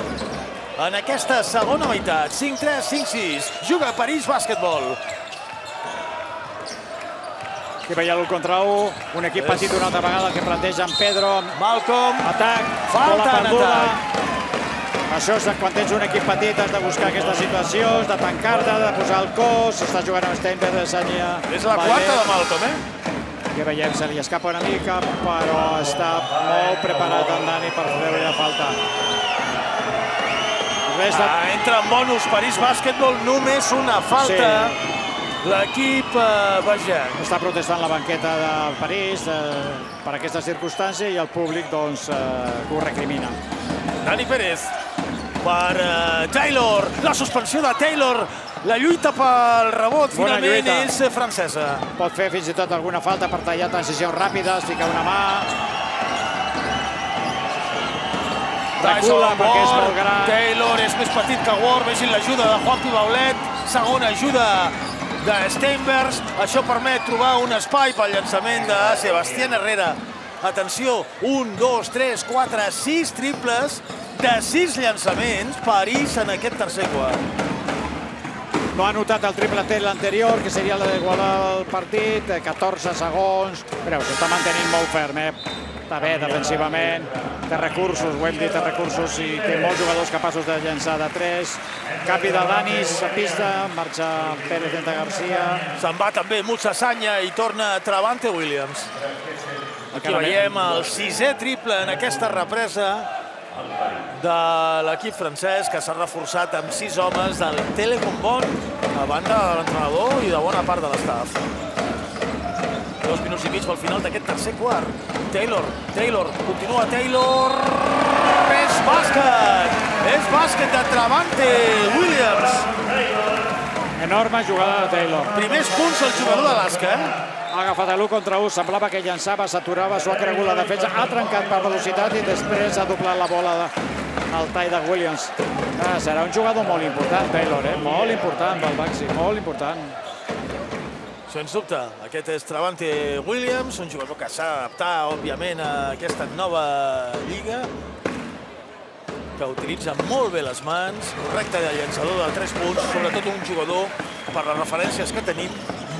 en aquesta segona meitat. 5-3, 5-6. Juga París Bàsquetbol. Aquí veia l'1 contra 1, un equip petit una altra vegada que planteja en Pedro, Malcolm, atac, Falta en atac. Això és quan tens un equip petit, has de buscar aquestes situacions, de tancar-te, de posar el cos, està jugant amb Steinberg, de Sanya. és la quarta de Malcolm, eh? Aquí veiem, se li escapa una mica, però està molt preparat en Dani per treure la falta. Res de... Ah, entra en bonus París Bàsquetbol, només una falta. L'equip eh, bagenc. Està protestant la banqueta del París eh, per aquesta circumstància i el públic doncs, eh, ho recrimina. Dani Pérez per eh, Taylor. La suspensió de Taylor. La lluita pel rebot Bona finalment lluita. és francesa. Pot fer fins i tot alguna falta per tallar transicions ràpides, ficar una mà... Recula perquè és molt gran. Taylor és més petit que Ward. Vegin l'ajuda de Juan Pibaulet. Segona ajuda de Steinbergs. Això permet trobar un espai pel llançament de Sebastián Herrera. Atenció, 1, 2, 3, 4, 6 triples de 6 llançaments. París en aquest tercer quart. No ha notat el triple T l'anterior, que seria la d'igualar el partit, eh, 14 segons. Però s'està mantenint molt ferm, eh? Està bé defensivament, té recursos, ho hem dit, té recursos i té molts jugadors capaços de llançar de 3. Canvi de Danis a pista, marxa Pérez entre Garcia. Se'n va també Musa Sanya i torna Travante Williams. Aquí veiem el sisè triple en aquesta represa de l'equip francès que s'ha reforçat amb sis homes del Telecombon a banda de l'entrenador i de bona part de l'estaf. Dos minuts i mig pel final d'aquest tercer quart. Taylor, Taylor, continua Taylor. És bàsquet! És bàsquet de Travante Williams. Enorme jugada de Taylor. Primers punts al jugador de l'Asca, eh? Ha agafat l'1 contra 1, semblava que llançava, s'aturava, s'ho ha cregut la defensa, ha trencat per velocitat i després ha doblat la bola de, al tall de Williams. Ah, serà un jugador molt important, Taylor, eh? molt important pel Baxi, molt important. Sens dubte, aquest és Travante Williams, un jugador que s'ha d'adaptar, òbviament, a aquesta nova lliga, que utilitza molt bé les mans, correcte de llançador de 3 punts, sobretot un jugador, per les referències que tenim,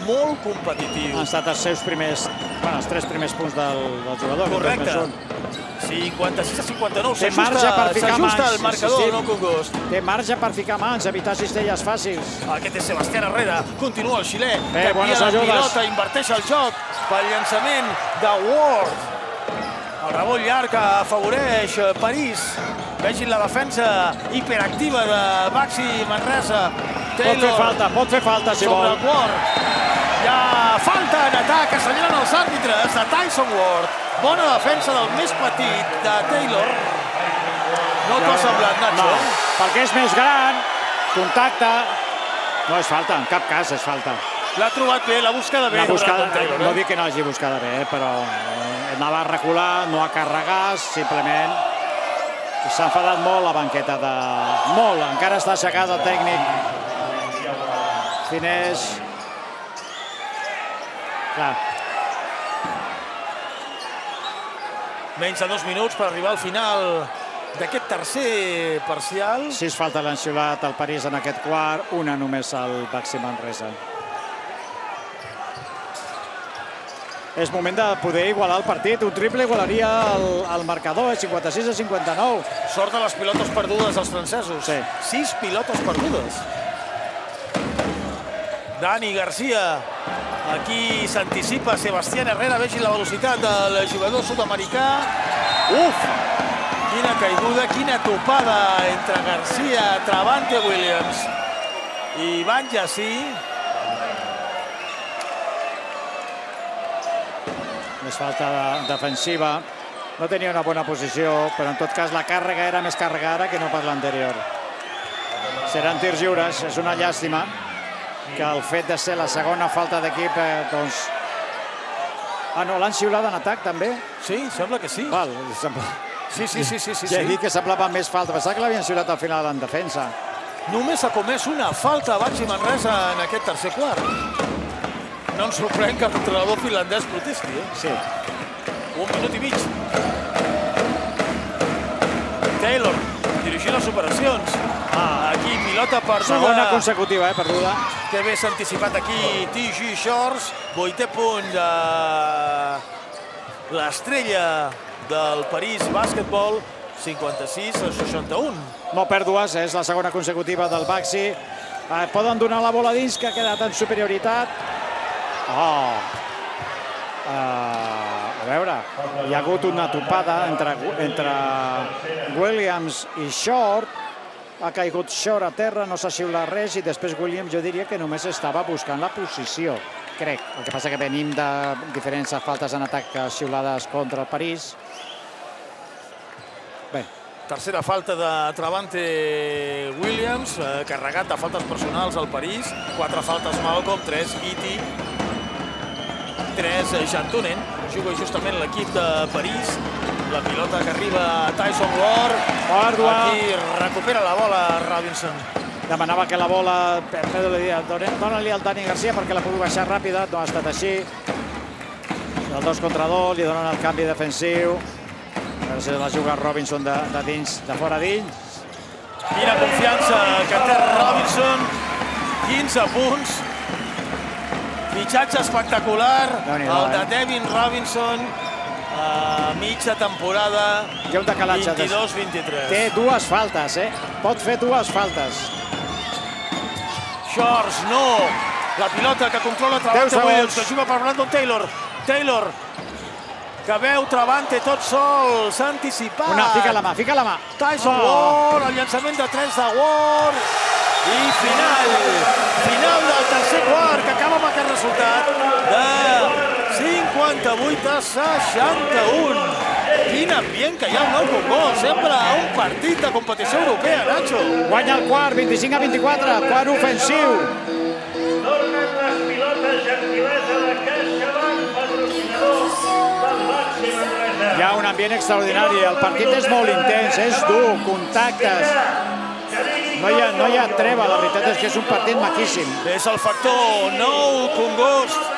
molt competitiu. Han estat els seus primers, bueno, els tres primers punts del, del jugador. Correcte. també són. 56 a 59, Té marge per s'ajusta el marcador, sí, sí. no Congost. Té marge per ficar mans, evitar cistelles fàcils. Aquest és Sebastián Herrera, continua el xilè, Bé, bones la ajudes. pilota, inverteix el joc pel llançament de Ward. El rebot llarg que afavoreix eh, París. Vegin la defensa hiperactiva de Baxi Manresa. Pot fer falta, pot fer falta si sobre vol. Ward. Hi ha falta en atac, assenyalen els àrbitres de Tyson Ward. Bona defensa del més petit de Taylor. No t'ho ha semblat, Nacho? No, perquè és més gran, contacte... No és falta, en cap cas és falta. L'ha trobat bé, l'ha buscada bé. Buscada, no eh? dic que no hagi buscada bé, però eh, anava a recular, no a carregar, simplement s'ha enfadat molt la banqueta de... Molt, encara està aixecat el tècnic. Finés. Clar, Menys de dos minuts per arribar al final d'aquest tercer parcial. sis faltes l'han xiulat al París en aquest quart, una només al Baxi Manresa. És moment de poder igualar el partit. Un triple igualaria el, el marcador, eh? 56 a 59. Sort de les pilotes perdudes als francesos. Sí. Sis pilotes perdudes. Dani Garcia. Aquí s'anticipa Sebastián Herrera. Vegin la velocitat del jugador sud-americà. Uf! Quina caiguda, quina topada entre Garcia, Travante Williams i Van Jassí. Més falta de, defensiva. No tenia una bona posició, però en tot cas la càrrega era més càrrega ara que no per l'anterior. Seran tirs lliures, és una llàstima que el fet de ser la segona falta d'equip, eh, doncs... Ah, no, l'han xiulat en atac, també? Sí, sembla que sí. Val, sembla... Sí, sí, sí, sí, sí. Ja he dit que semblava més falta. Pensava que l'havien xiulat al final en defensa. Només ha comès una falta a Baxi Manresa en aquest tercer quart. No ens sorprèn que l'entrenador finlandès protesti, eh? Sí. Un minut i mig. Taylor, dirigint les operacions. Ah, aquí pilota perduda. Segona consecutiva, eh, perduda. Que bé s'ha anticipat aquí TG Shores. Vuitè punt de l'estrella del París Bàsquetbol. 56 a 61. No pèrdues, és la segona consecutiva del Baxi. Eh, poden donar la bola dins, que ha quedat en superioritat. Oh! Uh, a veure, hi ha hagut una topada entre, entre Williams i Short. Ha caigut Short a terra, no s'ha xiulat res, i després Williams jo diria que només estava buscant la posició, crec. El que passa que venim de diferents faltes en atac xiulades contra el París. Bé, Tercera falta de Travante Williams, eh, carregat de faltes personals al París. Quatre faltes Malcolm, tres Iti, tres eh, Jantunen. Juga justament l'equip de París. La pilota que arriba a Tyson Ward. Pèrdua. Aquí recupera la bola Robinson. demanava que la bola, Pedro li dia, dona-li al Dani Garcia perquè la pugui baixar ràpida, no ha estat així. El dos contra dos, li donen el canvi defensiu. A veure si la juga Robinson de, de dins, de fora dins. Quina confiança que té Robinson. 15 punts. Fitxatge espectacular. El de eh? Devin Robinson. A mitja temporada. Té un decalatge. 22-23. Té dues faltes, eh? Pot fer dues faltes. Shorts, no. La pilota que controla Travante. Williams, que juga per Brandon Taylor. Taylor, que veu Travante tot sol, s'ha anticipat. Una, fica la mà, fica la mà. Tyson Oh. Ward, el llançament de 3 de Ward. I final, final del tercer quart, que acaba amb aquest resultat de 58 a 61. Quin ambient que hi ha al Nou Congo. Sembla un partit de competició europea, Nacho. Guanya el quart, 25 a 24, quart ofensiu. Tornen les pilotes gentilesa de CaixaBank, patrocinador del Baxi Manresa. Hi ha un ambient extraordinari, el partit és molt intens, és dur, contactes. No hi, ha, no hi ha treva, la veritat és que és un partit maquíssim. És el factor nou Congost.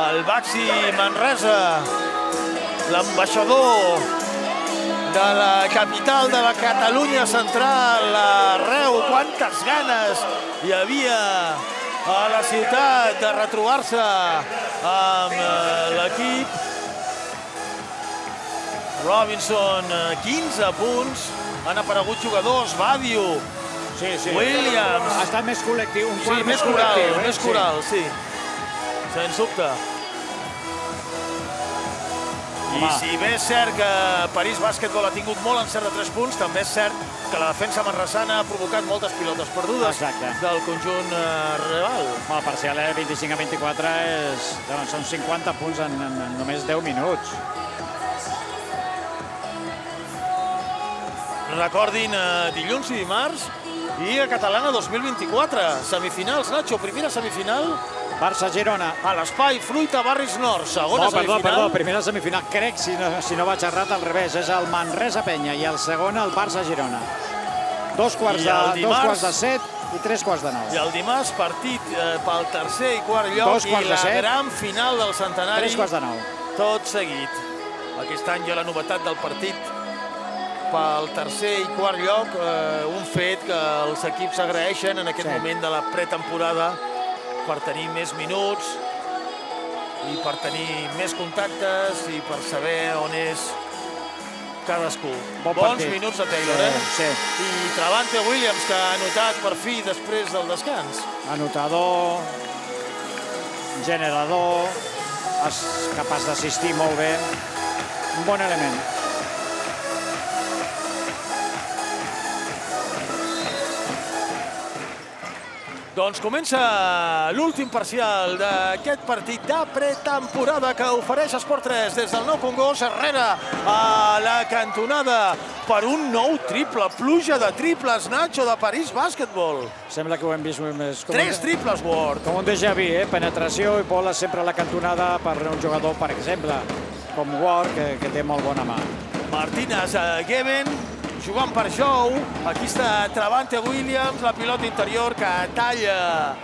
El Baxi Manresa, l'ambaixador de la capital de la Catalunya central, arreu, quantes ganes hi havia a la ciutat de retrobar-se amb eh, l'equip. Robinson, eh, 15 punts, han aparegut jugadors, Badio, Sí, sí. Williams, Ha estat més col·lectiu, un Sí, quart més coral, eh? més coral, sí. Sens dubte. I Home. si bé és cert que París Bàsquetbol ha tingut molt encert de 3 punts, també és cert que la defensa manresana ha provocat moltes pilotes perdudes Exacte. del conjunt eh, rival. El parcial eh, 25 a 24 és, doncs, són 50 punts en, en, en només 10 minuts. Recordin eh, dilluns i dimarts i a Catalana 2024. Semifinals, Nacho, primera semifinal Barça-Girona. a l'Espai Fruita Barris Nord. Segona No, perdó, semifinal. perdó, primera semifinal. Crec, si no, si no vaig errat, al revés. És el Manresa-Penya i el segon el Barça-Girona. Dos quarts, de, el dos dimarts- quarts de set i tres quarts de nou. I el dimarts partit eh, pel tercer i quart lloc i la set. gran final del centenari. Tres quarts de nou. Tot seguit. Aquest any hi ha la novetat del partit pel tercer i quart lloc, eh, un fet que els equips agraeixen en aquest Sí. moment de la pretemporada per tenir més minuts i per tenir més contactes i per saber on és cadascú. Bon Bons partit. minuts de Taylor, eh? Sí. I Travante Williams, que ha anotat per fi després del descans. Anotador, generador, és capaç d'assistir molt bé. Un bon element. Doncs comença l'últim parcial d'aquest partit de pretemporada que ofereix Esport 3 des del nou Congost, Herrera a la cantonada per un nou triple, pluja de triples, Nacho, de París Bàsquetbol. Sembla que ho hem vist més com Tres triples, Ward. com un déjà vu, eh? penetració i bola sempre a la cantonada per un jugador, per exemple, com Ward, que, que té molt bona mà. Martínez a Geben, jugant per Jou. Aquí està Travante Williams, la pilota interior que talla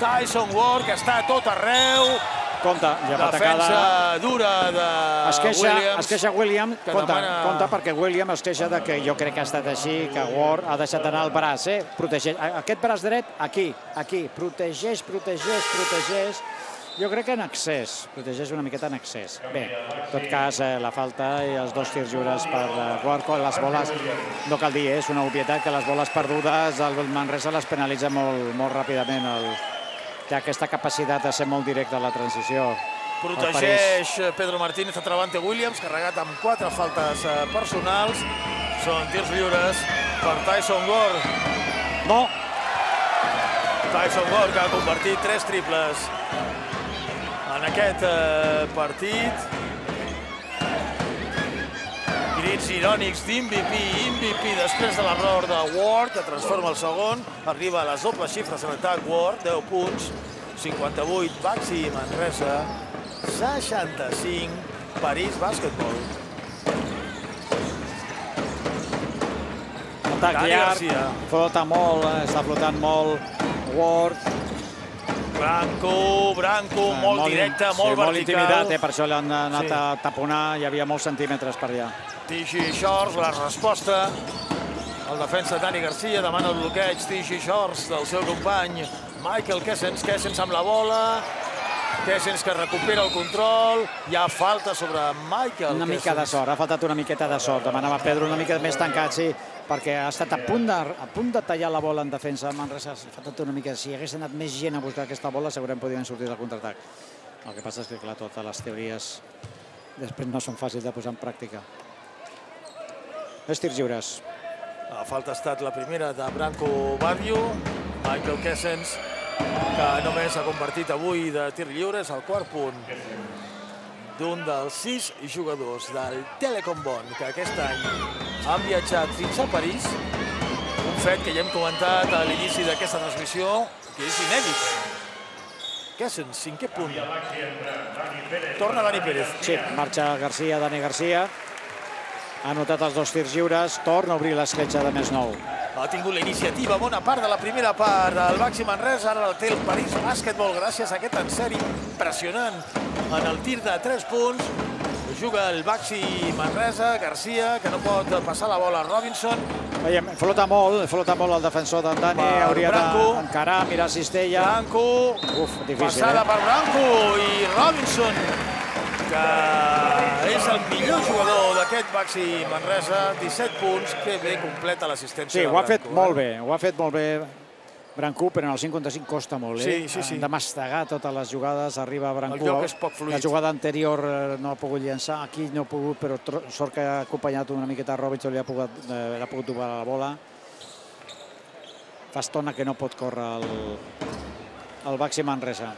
Tyson Ward, que està a tot arreu. Compte, ja va Defensa atacada. dura de Es queixa, Williams. es queixa William, que compte, demana- compte perquè William es queixa de que jo crec que ha estat així, que Ward ha deixat anar el braç, eh? Protegeix. Aquest braç dret, aquí, aquí, protegeix, protegeix, protegeix. Jo crec que en excés, protegeix una miqueta en excés. Bé, en tot cas, eh, la falta i els dos tirs lliures per eh, Ward, quan les boles, no cal dir, eh, és una obvietat que les boles perdudes, el Manresa les penalitza molt, molt ràpidament. El, té aquesta capacitat de ser molt directe a la transició. Protegeix eh, Pedro Martínez a Travante Williams, carregat amb quatre faltes eh, personals. Són tirs lliures per Tyson Gore. No, Tyson Gore, que ha convertit tres triples en aquest eh, partit. Crits irònics d'MVP, MVP després de l'error de Ward, que transforma el segon. Arriba a les dobles xifres en atac Ward, 10 punts, 58, Baxi Manresa, 65, París Bàsquetbol. Atac llarg, flota molt, eh, està flotant molt. Ward, Branco, Branco, eh, molt directe, sí, molt molt vertical. intimidat, eh, per això l'han anat Sí. a taponar, hi havia molts centímetres per allà. TG Shorts, la resposta. El defensa Dani Garcia demana el bloqueig TG Shorts del seu company Michael Kessens. Kessens amb la bola. Kessens que recupera el control. Hi ha falta sobre Michael Una mica de sort, ha faltat una miqueta de sort. Demanava Pedro una mica més tancat, sí, perquè ha estat a punt de, a punt de tallar la bola en defensa. Manresa ha faltat una mica. Si hagués anat més gent a buscar aquesta bola, segurament podien sortir del contraatac. El que passa és que, clar, totes les teories després no són fàcils de posar en pràctica. Els tirs lliures. La falta ha estat la primera de Branco Badio. Michael Kessens, que només ha convertit avui de tir lliure, és el quart punt d'un dels sis jugadors del Telecom Bon, que aquest any han viatjat fins a París. Un fet que ja hem comentat a l'inici d'aquesta transmissió, que és inèdit. Kessens, cinquè punt. Torna Dani Pérez. Sí, marxa Garcia, Dani Garcia. Ha anotat els dos tirs lliures, torna a obrir l'escletxa de més nou. ha tingut la iniciativa bona part de la primera part del Baxi Manresa, ara la té el París Bàsquetbol gràcies a aquest encert impressionant en el tir de 3 punts. Juga el Baxi Manresa, Garcia, que no pot passar la bola a Robinson. Veiem, flota molt, flota molt el defensor d'en Dani, Per hauria Branco. d'encarar, mirar Cistella. Branco, Uf, difícil, passada eh? per Branco i Robinson, que és el millor jugador d'aquest Baxi Manresa, 17 punts, que bé completa l'assistència Sí, de ho ha fet Branco, molt eh? bé, ho ha fet molt bé Brancú, però en el 55 costa molt, eh? Sí, sí, sí. Han de mastegar totes les jugades, arriba Brancú. El joc és poc fluid. La jugada anterior eh, no ha pogut llançar, aquí no ha pogut, però sort que ha acompanyat una miqueta Robinson, li ha pogut, eh, ha pogut tocar la bola. Fa estona que no pot córrer el, el Baxi Manresa.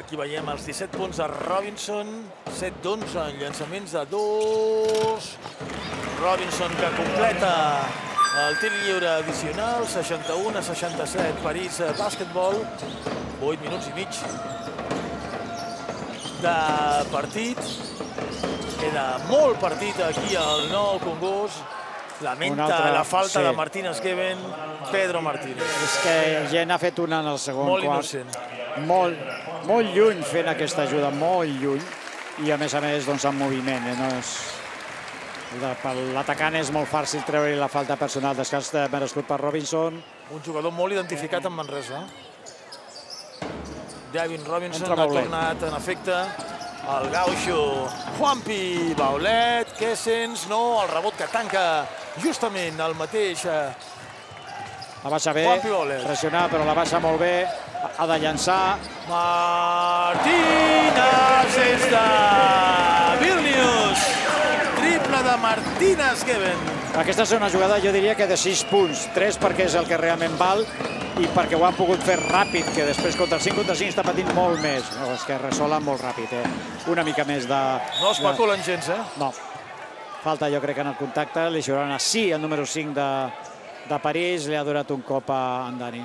Aquí veiem els 17 punts de Robinson, 7 d'11 en llançaments de dos. Robinson que completa el tir lliure addicional, 61 a 67, París eh, Bàsquetbol, 8 minuts i mig de partit. Queda molt partit aquí al nou Congost. Lamenta altre- la falta sí. de Martínez Kevin, Pedro Martínez. És que ja n'ha fet una en el segon Molt quart. innocent. Molt, molt lluny fent aquesta ajuda, molt lluny. I a més a més, doncs, en moviment. Eh? No és... L'atacant és molt fàcil treure la falta personal. Descans de merescut per Robinson. Un jugador molt identificat amb Manresa. Devin Robinson ha tornat, en efecte, el gauxo Juanpi Baulet, Kessens, no, el rebot que tanca justament el mateix eh, La baixa bé, pressionar, però la baixa molt bé. Ha de llançar. Martínez. Triple de Martínez, Kevin. Aquesta és una jugada, jo diria que de 6 punts. 3 perquè és el que realment val i perquè ho han pogut fer ràpid, que després contra el 5 contra 5 està patint molt més. No, és que resolen molt ràpid, eh? Una mica més de... No especulen gens, eh? No. Falta, jo crec, en el contacte. Li xiularà sí, el número 5 de, de París. Li ha durat un cop a en Dani.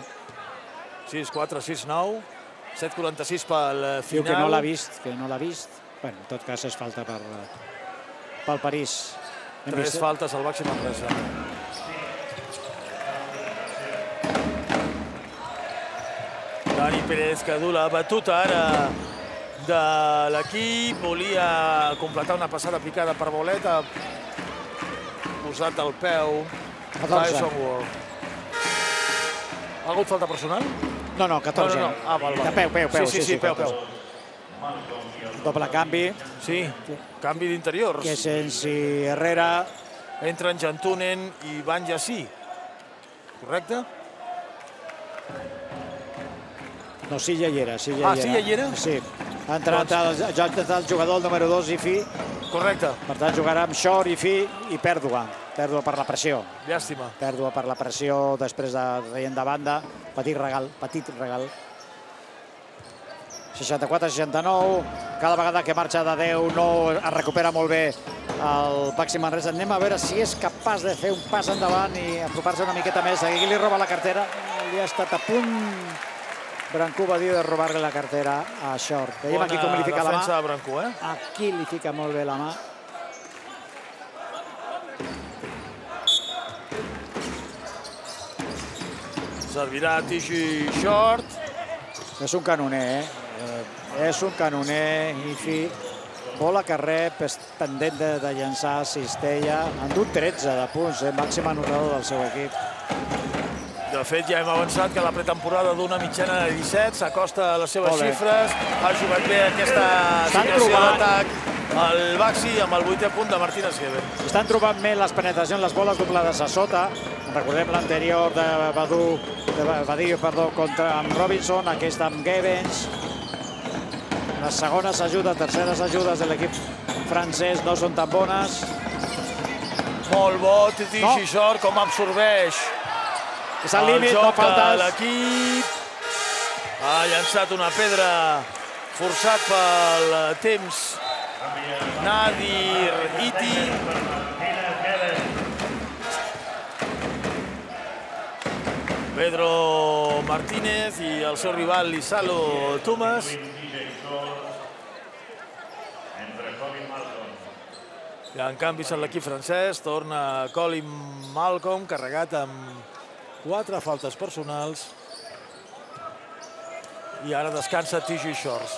6-4, 6-9, 7-46 pel eh, Diu final. que no l'ha vist, que no l'ha vist. Bueno, en tot cas és falta per, pel París. Tres faltes al Baxi Manresa. Dani Pérez que du la batuta ara de l'equip. Volia completar una passada picada per Boleta. Posat al peu. 14. Tyson Wall. Ha hagut falta personal? No, no, 14. No, no, no. Ah, val, val. De peu, peu, peu. Sí, sí, sí, peu, peu. Doble canvi. Sí, canvi d'interiors. Que sense Herrera. Entren Jantunen i Van Jassí. Correcte? No, sí, ja hi era. Sí, ja Ah, sí, ja hi era? Sí. Ha entrat el, ja ha entrat el jugador el número 2, Ifi. Correcte. Per tant, jugarà amb Short, Ifi i pèrdua. Pèrdua per la pressió. Llàstima. Pèrdua per la pressió després de reient de banda. Petit regal, petit regal. 64-69. Cada vegada que marxa de 10 no es recupera molt bé el Baxi Manresa. Anem a veure si és capaç de fer un pas endavant i apropar-se una miqueta més. Aquí li roba la cartera. Li ha estat a punt Brancú va dir de robar-li la cartera a Short. Veiem aquí com li fica la defensa mà. de Brancú, eh? Aquí li fica molt bé la mà. Servirà Tixi Short. És un canoner, eh? Eh? És un canoner, Ifi. Bola que rep, és pendent de, de llançar Cistella. Han dut 13 de punts, eh? màxim anotador del seu equip. De fet, ja hem avançat que la pretemporada d'una mitjana de 17 s'acosta a les seves xifres. Ha jugat bé aquesta situació d'atac el Baxi amb el vuitè punt de Martínez Geber. Estan trobant bé les penetracions, les boles doblades a sota. Recordem l'anterior de Badu, de perdó, contra amb Robinson, aquesta amb Gevens. Les segones ajudes, terceres ajudes de l'equip francès no són tan bones. Molt bo, Tixi No. Short, com absorbeix És al límit, no faltes. l'equip. Ha llançat una pedra forçat pel temps Nadir Iti. Pedro Martínez i el seu rival Lisalo Thomas. Hi ha canvis en l'equip francès, torna Colin Malcolm, carregat amb quatre faltes personals. I ara descansa TJ Shores.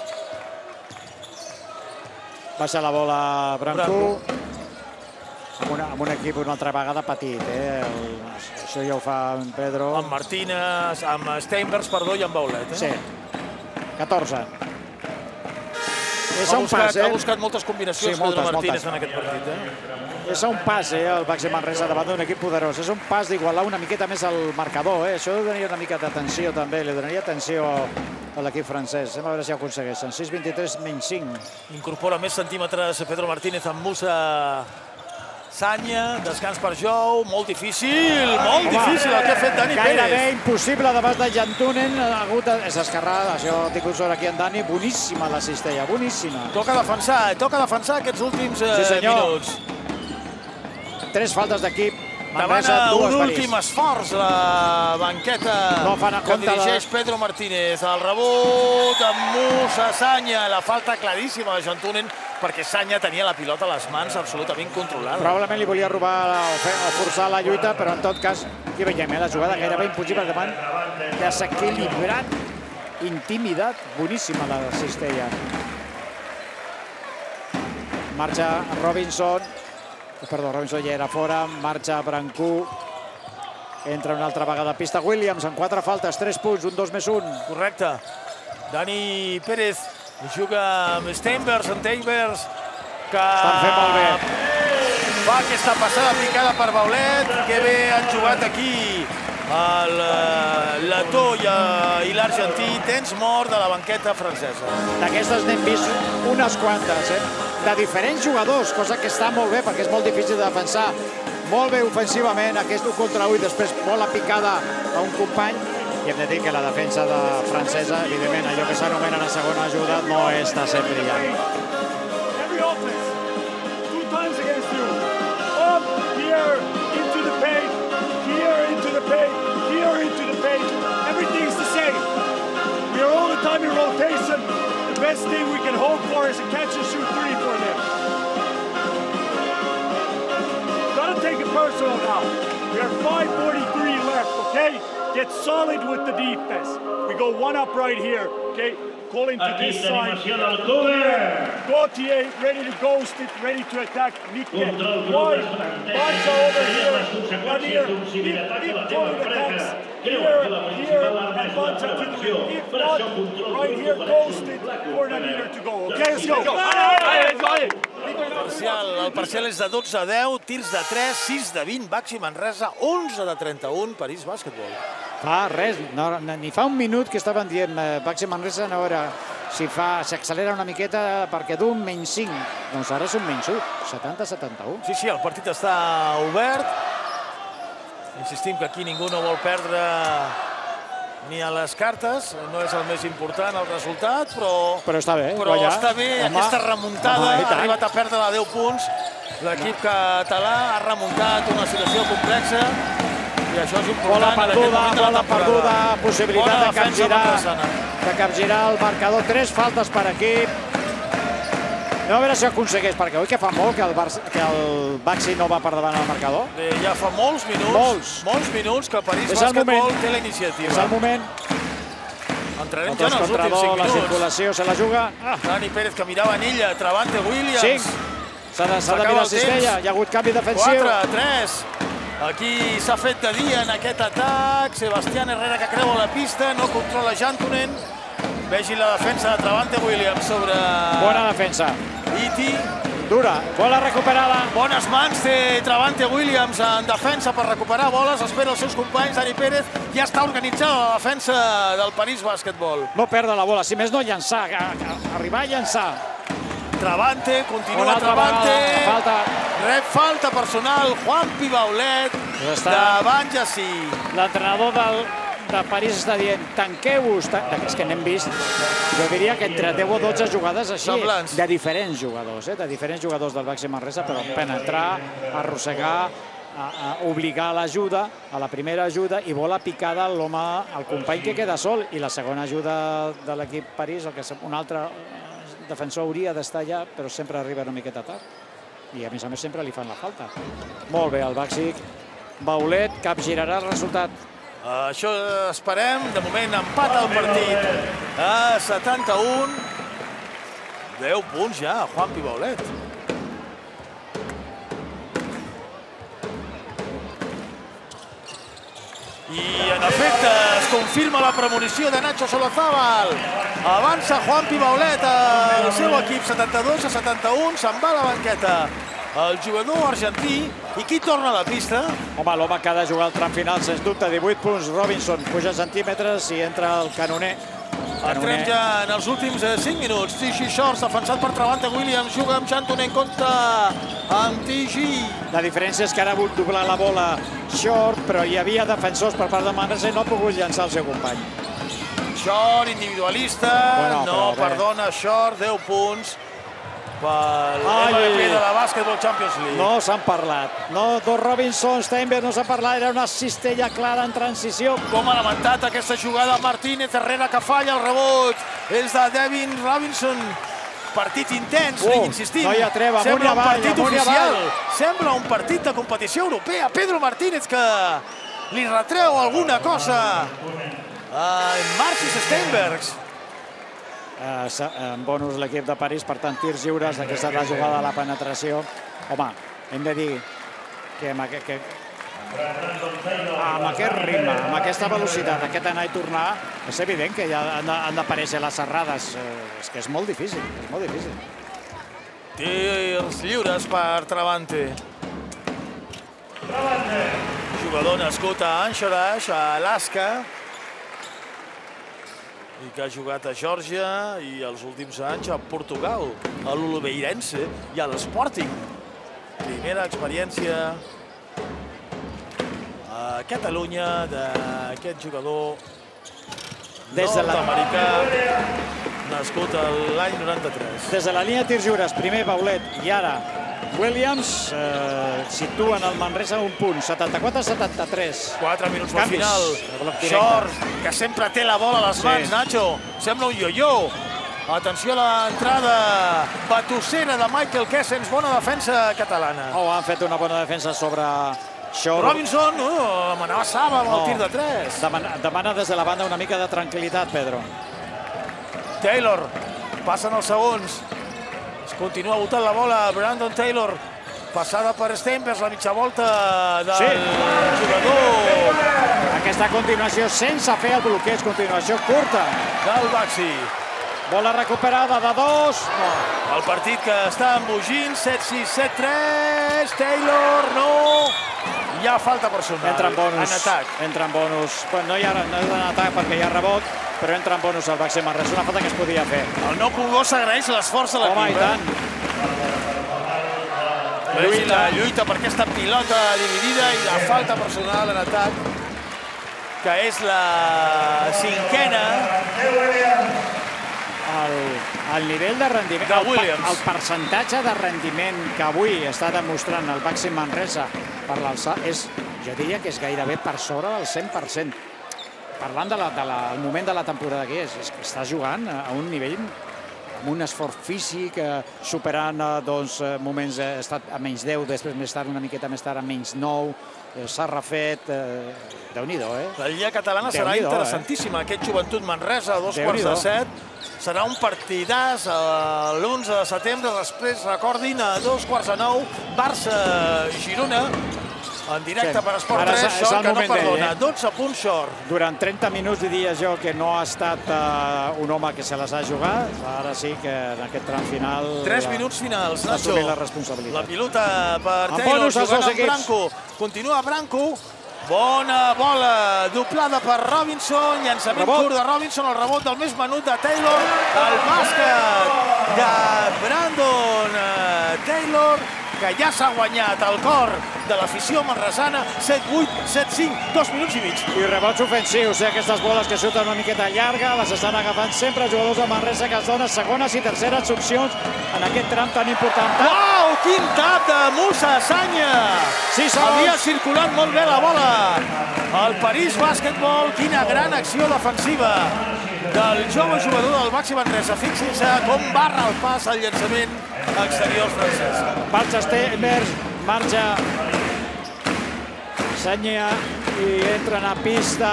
Baixa la bola Brancú. Amb, una, amb un equip una altra vegada petit, eh? El, això ja ho fa en Pedro. Amb Martínez, amb Steinbergs, perdó, i amb Baulet. Eh? Sí. 14. És Ha un buscat, pas, eh? ha buscat moltes combinacions Sí, moltes, Pedro Martínez moltes. en aquest partit. Eh? És un pas, eh, el Baxi Manresa davant d'un equip poderós. És un pas d'igualar una miqueta més el marcador, eh? Això donaria una mica d'atenció també, li donaria atenció a l'equip francès. Anem a veure si ho aconsegueixen. 6-23 menys 5. Incorpora més centímetres Pedro Martínez amb Musa Sanya, descans per Jou, molt difícil, molt difícil el que ha fet Dani Gairebé Pérez. impossible davant de Jantunen. Ha hagut de... És esquerrada, això ha tingut sort aquí en Dani. Boníssima la cistella, boníssima. Toca defensar, toca defensar aquests últims eh, Sí, minuts. Tres faltes d'equip. Manresa, dues un París. últim esforç la banqueta No fan a que dirigeix Pedro Martínez. El rebot amb Musa Sanya, la falta claríssima de Jantunen perquè Sanya tenia la pilota a les mans absolutament controlada. Probablement li volia robar o forçar la lluita, però en tot cas, aquí veiem, eh, la jugada gairebé impossible davant, desequilibrat, intimidat, boníssima la cistella. Marxa Robinson, perdó, Robinson ja era fora, marxa Brancú, entra una altra vegada a pista Williams, amb quatre faltes, tres punts, un dos més un. Correcte. Dani Pérez juga amb Steinbergs, amb Steinbergs, que Estan fent molt bé. fa aquesta passada picada per Baulet. Que bé han jugat aquí el eh, Letó i, i l'argentí. Temps mort de la banqueta francesa. D'aquestes n'hem vist unes quantes, eh? de diferents jugadors, cosa que està molt bé perquè és molt difícil de defensar. Molt bé ofensivament, aquest 1 contra 1 i després bola picada a un company. I hem de dir que la defensa de francesa, evidentment, allò que s'anomena la segona ajuda, no està sent brillant. Time in rotation. The best thing we can hope for is a catch and shoot three for them. Gotta take it personal now. We are 5.43 left, okay? Get solid with the defense. We go one up right here, okay? Calling to this side. Gauthier ready to ghost it, ready to attack. Control Wide. Barca over here. Lanier. d'un ciberatac Nick, a la Nick teva calling attacks. Que la principal arma és prevenció. Pressió, not, control, right here, to go. Okay, let's go. Parcial, el parcial és de 12 a 10, tirs de 3, 6 de 20, Baxi Manresa, 11 de 31, París Bàsquetbol. Fa res, no, no, ni fa un minut que estaven dient eh, Baxi Manresa, a veure si fa s'accelera una miqueta perquè d'un menys 5. Doncs ara és un menys 1, 70-71. Sí, sí, el partit està obert. Insistim que aquí ningú no vol perdre ni a les cartes, no és el més important el resultat, però, Però està bé, però guanyar. està bé Home, aquesta remuntada, home, ha arribat a perdre de 10 punts, l'equip català ha remuntat una situació complexa i això és important Bola perduda, bola perduda, possibilitat Bona de capgirar, de capgirar el marcador. Tres faltes per equip. Anem a veure si ho aconsegueix, perquè oi que fa molt que el, Barça, que el Baxi no va per davant al marcador. Bé, ja fa molts minuts, Molts. molts minuts que París És moment. té la És iniciativa. el moment, Entrarem ja en els últims dos, 5 la minuts. circulació se la juga. Ah, Dani Pérez que mirava en ella, Travante Williams. 5. S'ha de, de mirar temps. hi ha hagut canvi defensiu. 4, 3. Aquí s'ha fet de dia en aquest atac. Sebastián Herrera que creu a la pista, no controla Jantunen. Vegi la defensa de Travante Williams sobre Bona defensa. Iti. Dura, bola recuperada. Bones mans té Travante Williams en defensa per recuperar boles. Espera els seus companys. Dani Pérez ja està organitzada la defensa del París Bàsquetbol. No perdre la bola, si més no llançar, arribar a llançar. Travante, continua Travante. vegada, falta. Rep falta personal, Juan Pibaulet, davant Jací. L'entrenador del, de París està dient tanqueu-vos, ta... és que n'hem vist, jo diria que entre 10 o 12 jugades així, Semblants. de diferents jugadors, eh? de diferents jugadors del Baxi Manresa, però penetrar, arrossegar, a, a obligar l'ajuda, a la primera ajuda, i bola picada l'home, al company que queda sol, i la segona ajuda de l'equip París, el que un altre eh, defensor hauria d'estar allà, però sempre arriba una miqueta tard. i a més a més sempre li fan la falta. Molt bé, el Bàxic. Baulet capgirarà el resultat. Això esperem. De moment empat el partit a 71. 10 punts ja, Juan Pibaulet. I en efecte es confirma la premonició de Nacho Solozábal. Avança Juan Pibaulet al seu equip 72 a 71, se'n va a la banqueta el jugador argentí. I qui torna a la pista? Home, l'home que ha de jugar al tram final, sens dubte, 18 punts. Robinson puja centímetres i entra el canoner. Entrem ja en els últims 5 minuts. Tichy Shorts, defensat per Travante Williams, juga amb Chanton en compte amb Tichy. La diferència és que ara ha volgut doblar la bola short, però hi havia defensors per part de Manresa i no ha pogut llançar el seu company. Short, individualista, Bueno, no perdona, Short, 10 punts pel Ai, MVP de la Basketball Champions League. No s'han parlat. No, dos Robinson, Steinberg no s'ha parlat. Era una cistella clara en transició. Com ha lamentat aquesta jugada Martínez Herrera que falla el rebot. És de Devin Robinson. Partit intens, li insistim. no hi ha treva, Sembla un avall, partit oficial. avall. Sembla un partit de competició europea. Pedro Martínez que li retreu alguna cosa a Marcis Steinbergs. Eh, sa- en bonus l'equip de París, per tant, tirs lliures, aquesta és la jugada de la penetració. Home, hem de dir que amb aquest, que, amb aquest ritme, amb aquesta velocitat, aquest anar i tornar, és evident que ja han d'aparèixer les serrades. Eh, és que és molt difícil, és molt difícil. Tirs lliures per Travante. Jugador nascut a Anchorage, a Alaska, i que ha jugat a Geòrgia i els últims anys a Portugal, a l'Oliveirense i a l'Sporting. Primera experiència a Catalunya d'aquest jugador Des de la- nord-americà nascut l'any 93. Des de la línia de tirs lliures, primer Baulet i ara Williams eh, situen el Manresa a un punt, 74-73. 4 minuts Canvis. final. Short, que sempre té la bola a les Sí. mans, Nacho. Sembla un yo-yo. Atenció a l'entrada batussera de Michael Kessens. Bona defensa catalana. Oh, han fet una bona defensa sobre Short. Robinson, uh, amenaçava amb el No. tir de 3. Demana, demana des de la banda una mica de tranquil·litat, Pedro. Taylor, passen els segons. Es continua votant la bola Brandon Taylor. Passada per Steinbergs, la mitja volta del Sí. jugador Aquesta continuació sense fer el bloqueig, continuació curta. del Baxi. Bola recuperada de dos. No. El partit que està embogint, 7-6, 7-3, Taylor, no! Hi ha falta personal. Entra en bonus. En atac. Entra en bonus. Bueno, no hi ha, no hi ha en atac perquè hi ha rebot, però entra en bonus el Baxi Manresa. Una falta que es podia fer. El nou Cogó s'agraeix l'esforç de Home, i l'equip. tant. Eh? Vegi la lluita per aquesta pilota dividida i la falta personal en atac, que és la cinquena. El, el nivell de rendiment, De el, Williams. el percentatge de rendiment que avui està demostrant el Baxi Manresa per l'alçar és, jo diria que és gairebé per sobre del 100%. Parlant del de la, el moment de la temporada que és, és que està jugant a un nivell amb un esforç físic, eh, superant eh, doncs, eh, moments, eh, estat a menys 10, després més tard, una miqueta més tard, a menys 9, eh, s'ha refet, eh, Déu-n'hi-do, eh? La Lliga Catalana serà Déu-n'hi-do, interessantíssima. Aquest Joventut Manresa, a dos quarts de set. Serà un partidàs eh, l'11 de setembre. Després, recordin, a dos quarts de nou, Barça-Girona, en directe per Esport Ara 3, és- el que no perdona. eh? 12 punts Short. Durant 30 minuts diria jo que no ha estat eh, un home que se les ha jugat. Ara sí que en aquest tram final... 3 la- minuts finals, Nacho. la responsabilitat. La pilota per Taylor, jugant amb. Branco. Continua Branco. Bona bola, doblada per Robinson, llançament Rebot. curt de Robinson, el rebot del més menut de Taylor, el bàsquet de Brandon eh, Taylor, que ja s'ha guanyat el cor de l'afició manresana, 7-8, 7-5, dos minuts i mig. I rebots ofensius, eh? aquestes boles que surten una miqueta llarga, les estan agafant sempre els jugadors de Manresa que es donen segones i terceres opcions en aquest tram tan important. Uau, quin tap de Musa Sanya! Sí. Havia circulat molt bé la bola. El París Bàsquetbol, quina gran acció defensiva del jove jugador del Baxi Manresa. Fixin-se com barra el pas al llançament exteriors francès. Marxa Stemmers, marxa Senya i entren a pista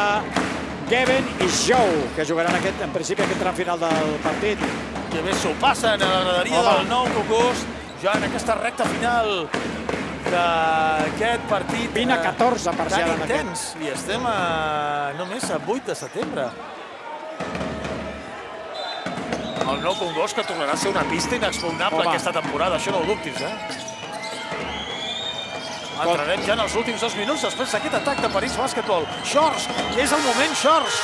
Gavin i Joe, que jugaran aquest, en principi aquest tram final del partit. Que bé s'ho passen a la graderia Home. del nou Congost, ja en aquesta recta final d'aquest partit 20 a 14 tan parcial en aquest. intens. I estem a, només a 8 de setembre. El nou Congost que tornarà a ser una pista inexpugnable Home. aquesta temporada, això no ho dubtis, eh? Entrarem ja en els últims dos minuts després d'aquest atac de París Bàsquetbol. Shorts, és el moment, Shorts.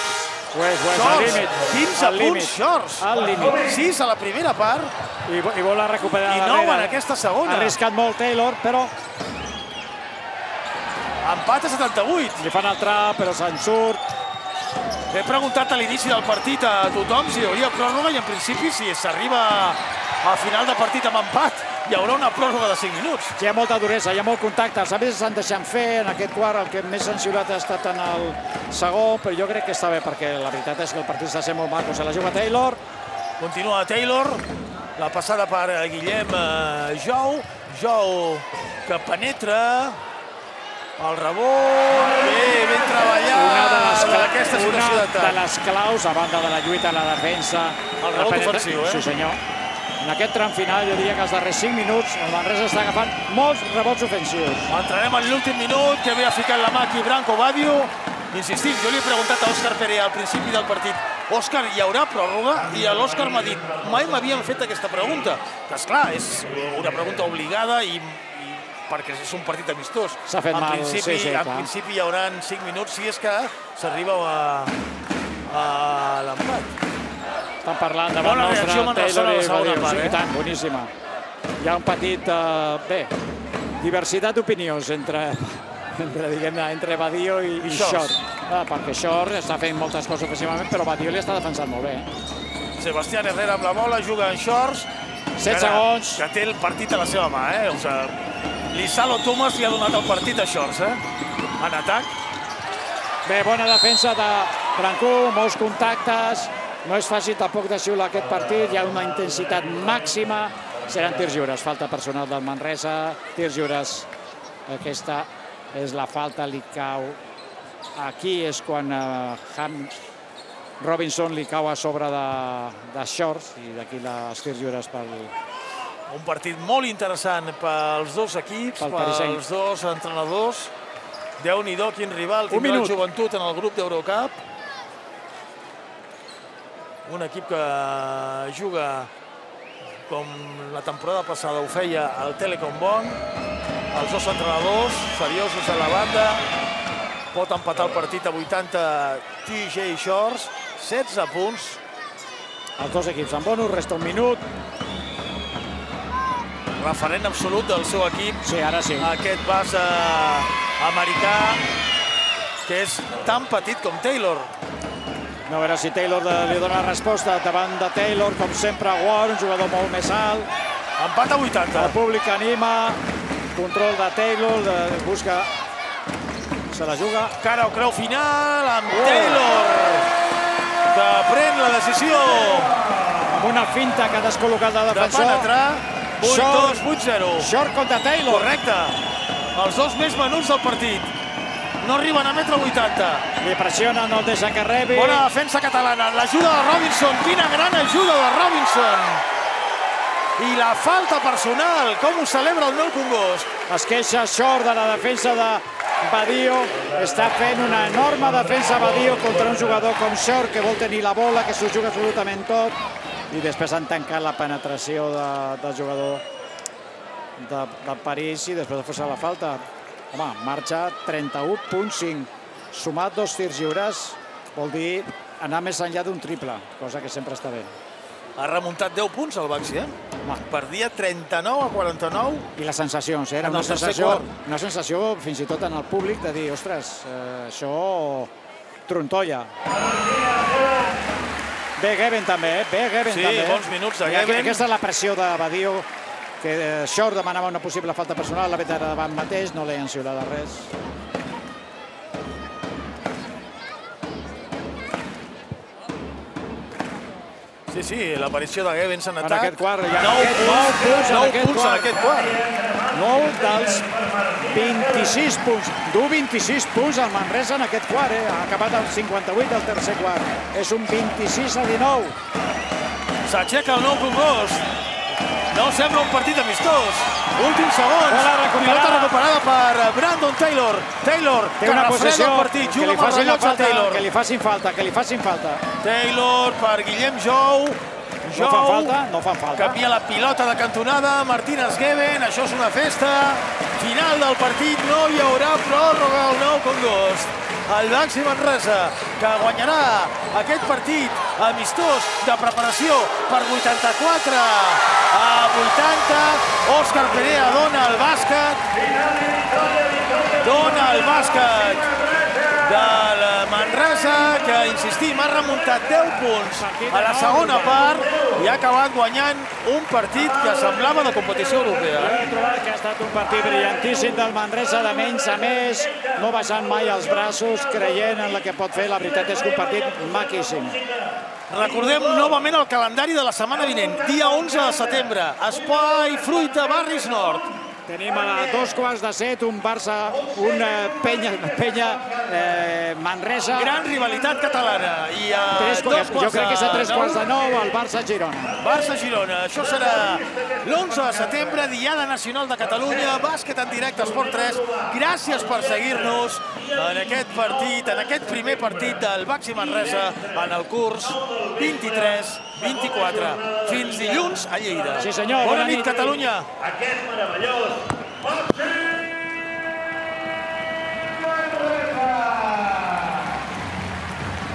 Ho és, ho és, al Shorts, límit. 15 al punts, Shorts. Al límit. 6 a la primera part I, i vol recuperar i 9 en aquesta segona. Ha arriscat molt Taylor, però Empat a 78. li fan el trap, però se'n surt. He preguntat a l'inici del partit a tothom si hi hauria pròrroga i en principi si s'arriba a final de partit amb empat hi haurà una pròrroga de 5 minuts. Sí, hi ha molta duresa, hi ha molt contacte. Els àrbitres estan deixant fer en aquest quart. El que més sancionat ha estat en el segon, però jo crec que està bé perquè la veritat és que el partit està sent molt maco. Se la juga Taylor, Continua Taylor, la passada per Guillem eh, Jou, Jou que penetra, el rebot, bé, ben treballat, una de les, cla- aquesta una de d'atac. les claus, a banda de la lluita la defensa. El rebot penetra- ofensiu, eh? Sí, senyor. En aquest tram final, jo diria que els darrers 5 minuts, el Manresa està agafant molts rebots ofensius. Entrarem en l'últim minut, que ve a ficar la mà aquí Branco Badio. Insistim, jo li he preguntat a Òscar Perea al principi del partit Òscar, hi haurà pròrroga? I l'Òscar m'ha dit, mai m'havien fet aquesta pregunta. Que, esclar, és una pregunta obligada i perquè és un partit amistós. S'ha fet en mal, principi, sí, sí, En clar. principi hi haurà 5 minuts si és que s'arriba a, a l'empat. Estan parlant davant Bona nostre, reacció Taylor i Badio. part, eh? i tant, boníssima. Hi ha un petit, eh, bé, diversitat d'opinions entre, <laughs> entre, diguem-ne, entre Badio i, i Short. Short. Ah, perquè Short està fent moltes coses ofensivament, però Badio li està defensant molt bé. eh? Sebastián Herrera amb la bola, juga en shorts. 7 que- segons. Que té el partit a la seva mà, eh? O sigui, Lizalo Thomas li ha donat el partit a shorts, eh? En atac. Bé, bona defensa de Brancú, molts contactes, no és fàcil tampoc de xiular aquest partit, hi ha una intensitat màxima, seran tirs lliures, falta personal del Manresa, tirs lliures, aquesta és la falta, li cau, aquí. És quan eh, Ham Robinson li cau a sobre de, de Shorts i d'aquí les tirs lliures pel, Un partit molt interessant pels dos equips, Pel pels dos entrenadors. Déu-n'hi-do, quin rival Un tindrà el minut. joventut en el grup d'Eurocup. Un equip que juga com la temporada passada ho feia el Telecom Bon. Els dos entrenadors, seriosos a la banda. Pot empatar el partit a 80 TJ Shores. 16 punts. els dos equips amb bonus, resta un minut, Referent absolut del seu equip sí, ara sí. aquest bas eh, americà que és tan petit com Taylor. No a veure si Taylor de, li dona resposta davant de Taylor, com sempre Ward, un jugador molt més alt. Empat a 80. El públic anima, control de Taylor, de, busca, se la juga. Cara o creu final amb Taylor que pren la decisió Amb una finta que ha descol·locat el de defensor. penetrar 8-2, 8-0. Short contra Taylor. Correcte. Els dos més menuts del partit. No arriben a metre 80. Li pressiona, no el deixa que rebi. Bona defensa catalana. L'ajuda de Robinson. Quina gran ajuda de Robinson. I la falta personal. Com ho celebra el nou Congost. Es queixa Short de la defensa de Badio. Està fent una enorme defensa Badio contra un jugador com Short que vol tenir la bola, que s'ho juga absolutament tot. I després han tancat la penetració de, del jugador de, de París i després de fer la falta. Home, marxa 31.5. Sumat dos tirs lliures vol dir anar més enllà d'un triple, cosa que sempre està bé. Ha remuntat 10 punts el Baxi, eh? Home, Perdia 39 a 49. i les sensacions, eh? era una sensació, quart. una sensació fins i tot en el públic de dir, ostres, eh, això trontolla. Bé Geben també, eh? bé Geben Sí, també. eh? bons minuts de Geben. Aquesta és la pressió de Badio, que eh, Short demanava una possible falta personal, la veta era davant mateix, no li han xiulat de res. Sí, sí, l'aparició de Gevens en En atac. aquest quart, ja en 9 aquest- nou punts en punts en aquest quart. 9 dels 26 punts. Du 26 punts al Manresa en aquest quart, eh? Ha acabat el 58 del tercer quart. És un 26 a 19. S'aixeca el nou Congost. No sembla un partit amistós. Últims segons. Bola recuperada. Pilota recuperada per Brandon Taylor. Taylor, Té que possessió el partit. que Juga amb el facin la rellotge falta, Taylor. que li facin falta, que li facin falta. Taylor per Guillem Jou. No fan falta, no fan falta. Canvia la pilota de cantonada, Martínez Geven, això és una festa. Final del partit, no hi haurà pròrroga al nou Congost. El Baxi Manresa, que guanyarà aquest partit amistós de preparació per 84 a 80. Òscar Perea dona el bàsquet. Dona el bàsquet del Manresa, que, insistim, ha remuntat 10 punts a la segona part i ha acabat guanyant un partit que semblava de competició europea. eh? Trobat que ha estat un partit brillantíssim del Manresa, de menys a més, no baixant mai els braços, creient en la que pot fer. La veritat és que un partit maquíssim. Recordem novament el calendari de la setmana vinent, dia 11 de setembre, Espai Fruita Barris Nord. Tenim a dos quarts de set un Barça, un eh, penya, penya eh, Manresa. Gran rivalitat catalana. I a Tres, dos jo crec que és a tres quarts de nou, el Barça-Girona. Barça-Girona. Això serà l'11 de setembre, Diada Nacional de Catalunya, bàsquet en directe, Esport 3. Gràcies per seguir-nos en aquest partit, en aquest primer partit del Baxi Manresa en el curs 23-24. Fins dilluns a Lleida. Sí, senyor. Bona Bona nit, nit. Catalunya. Aquest meravellós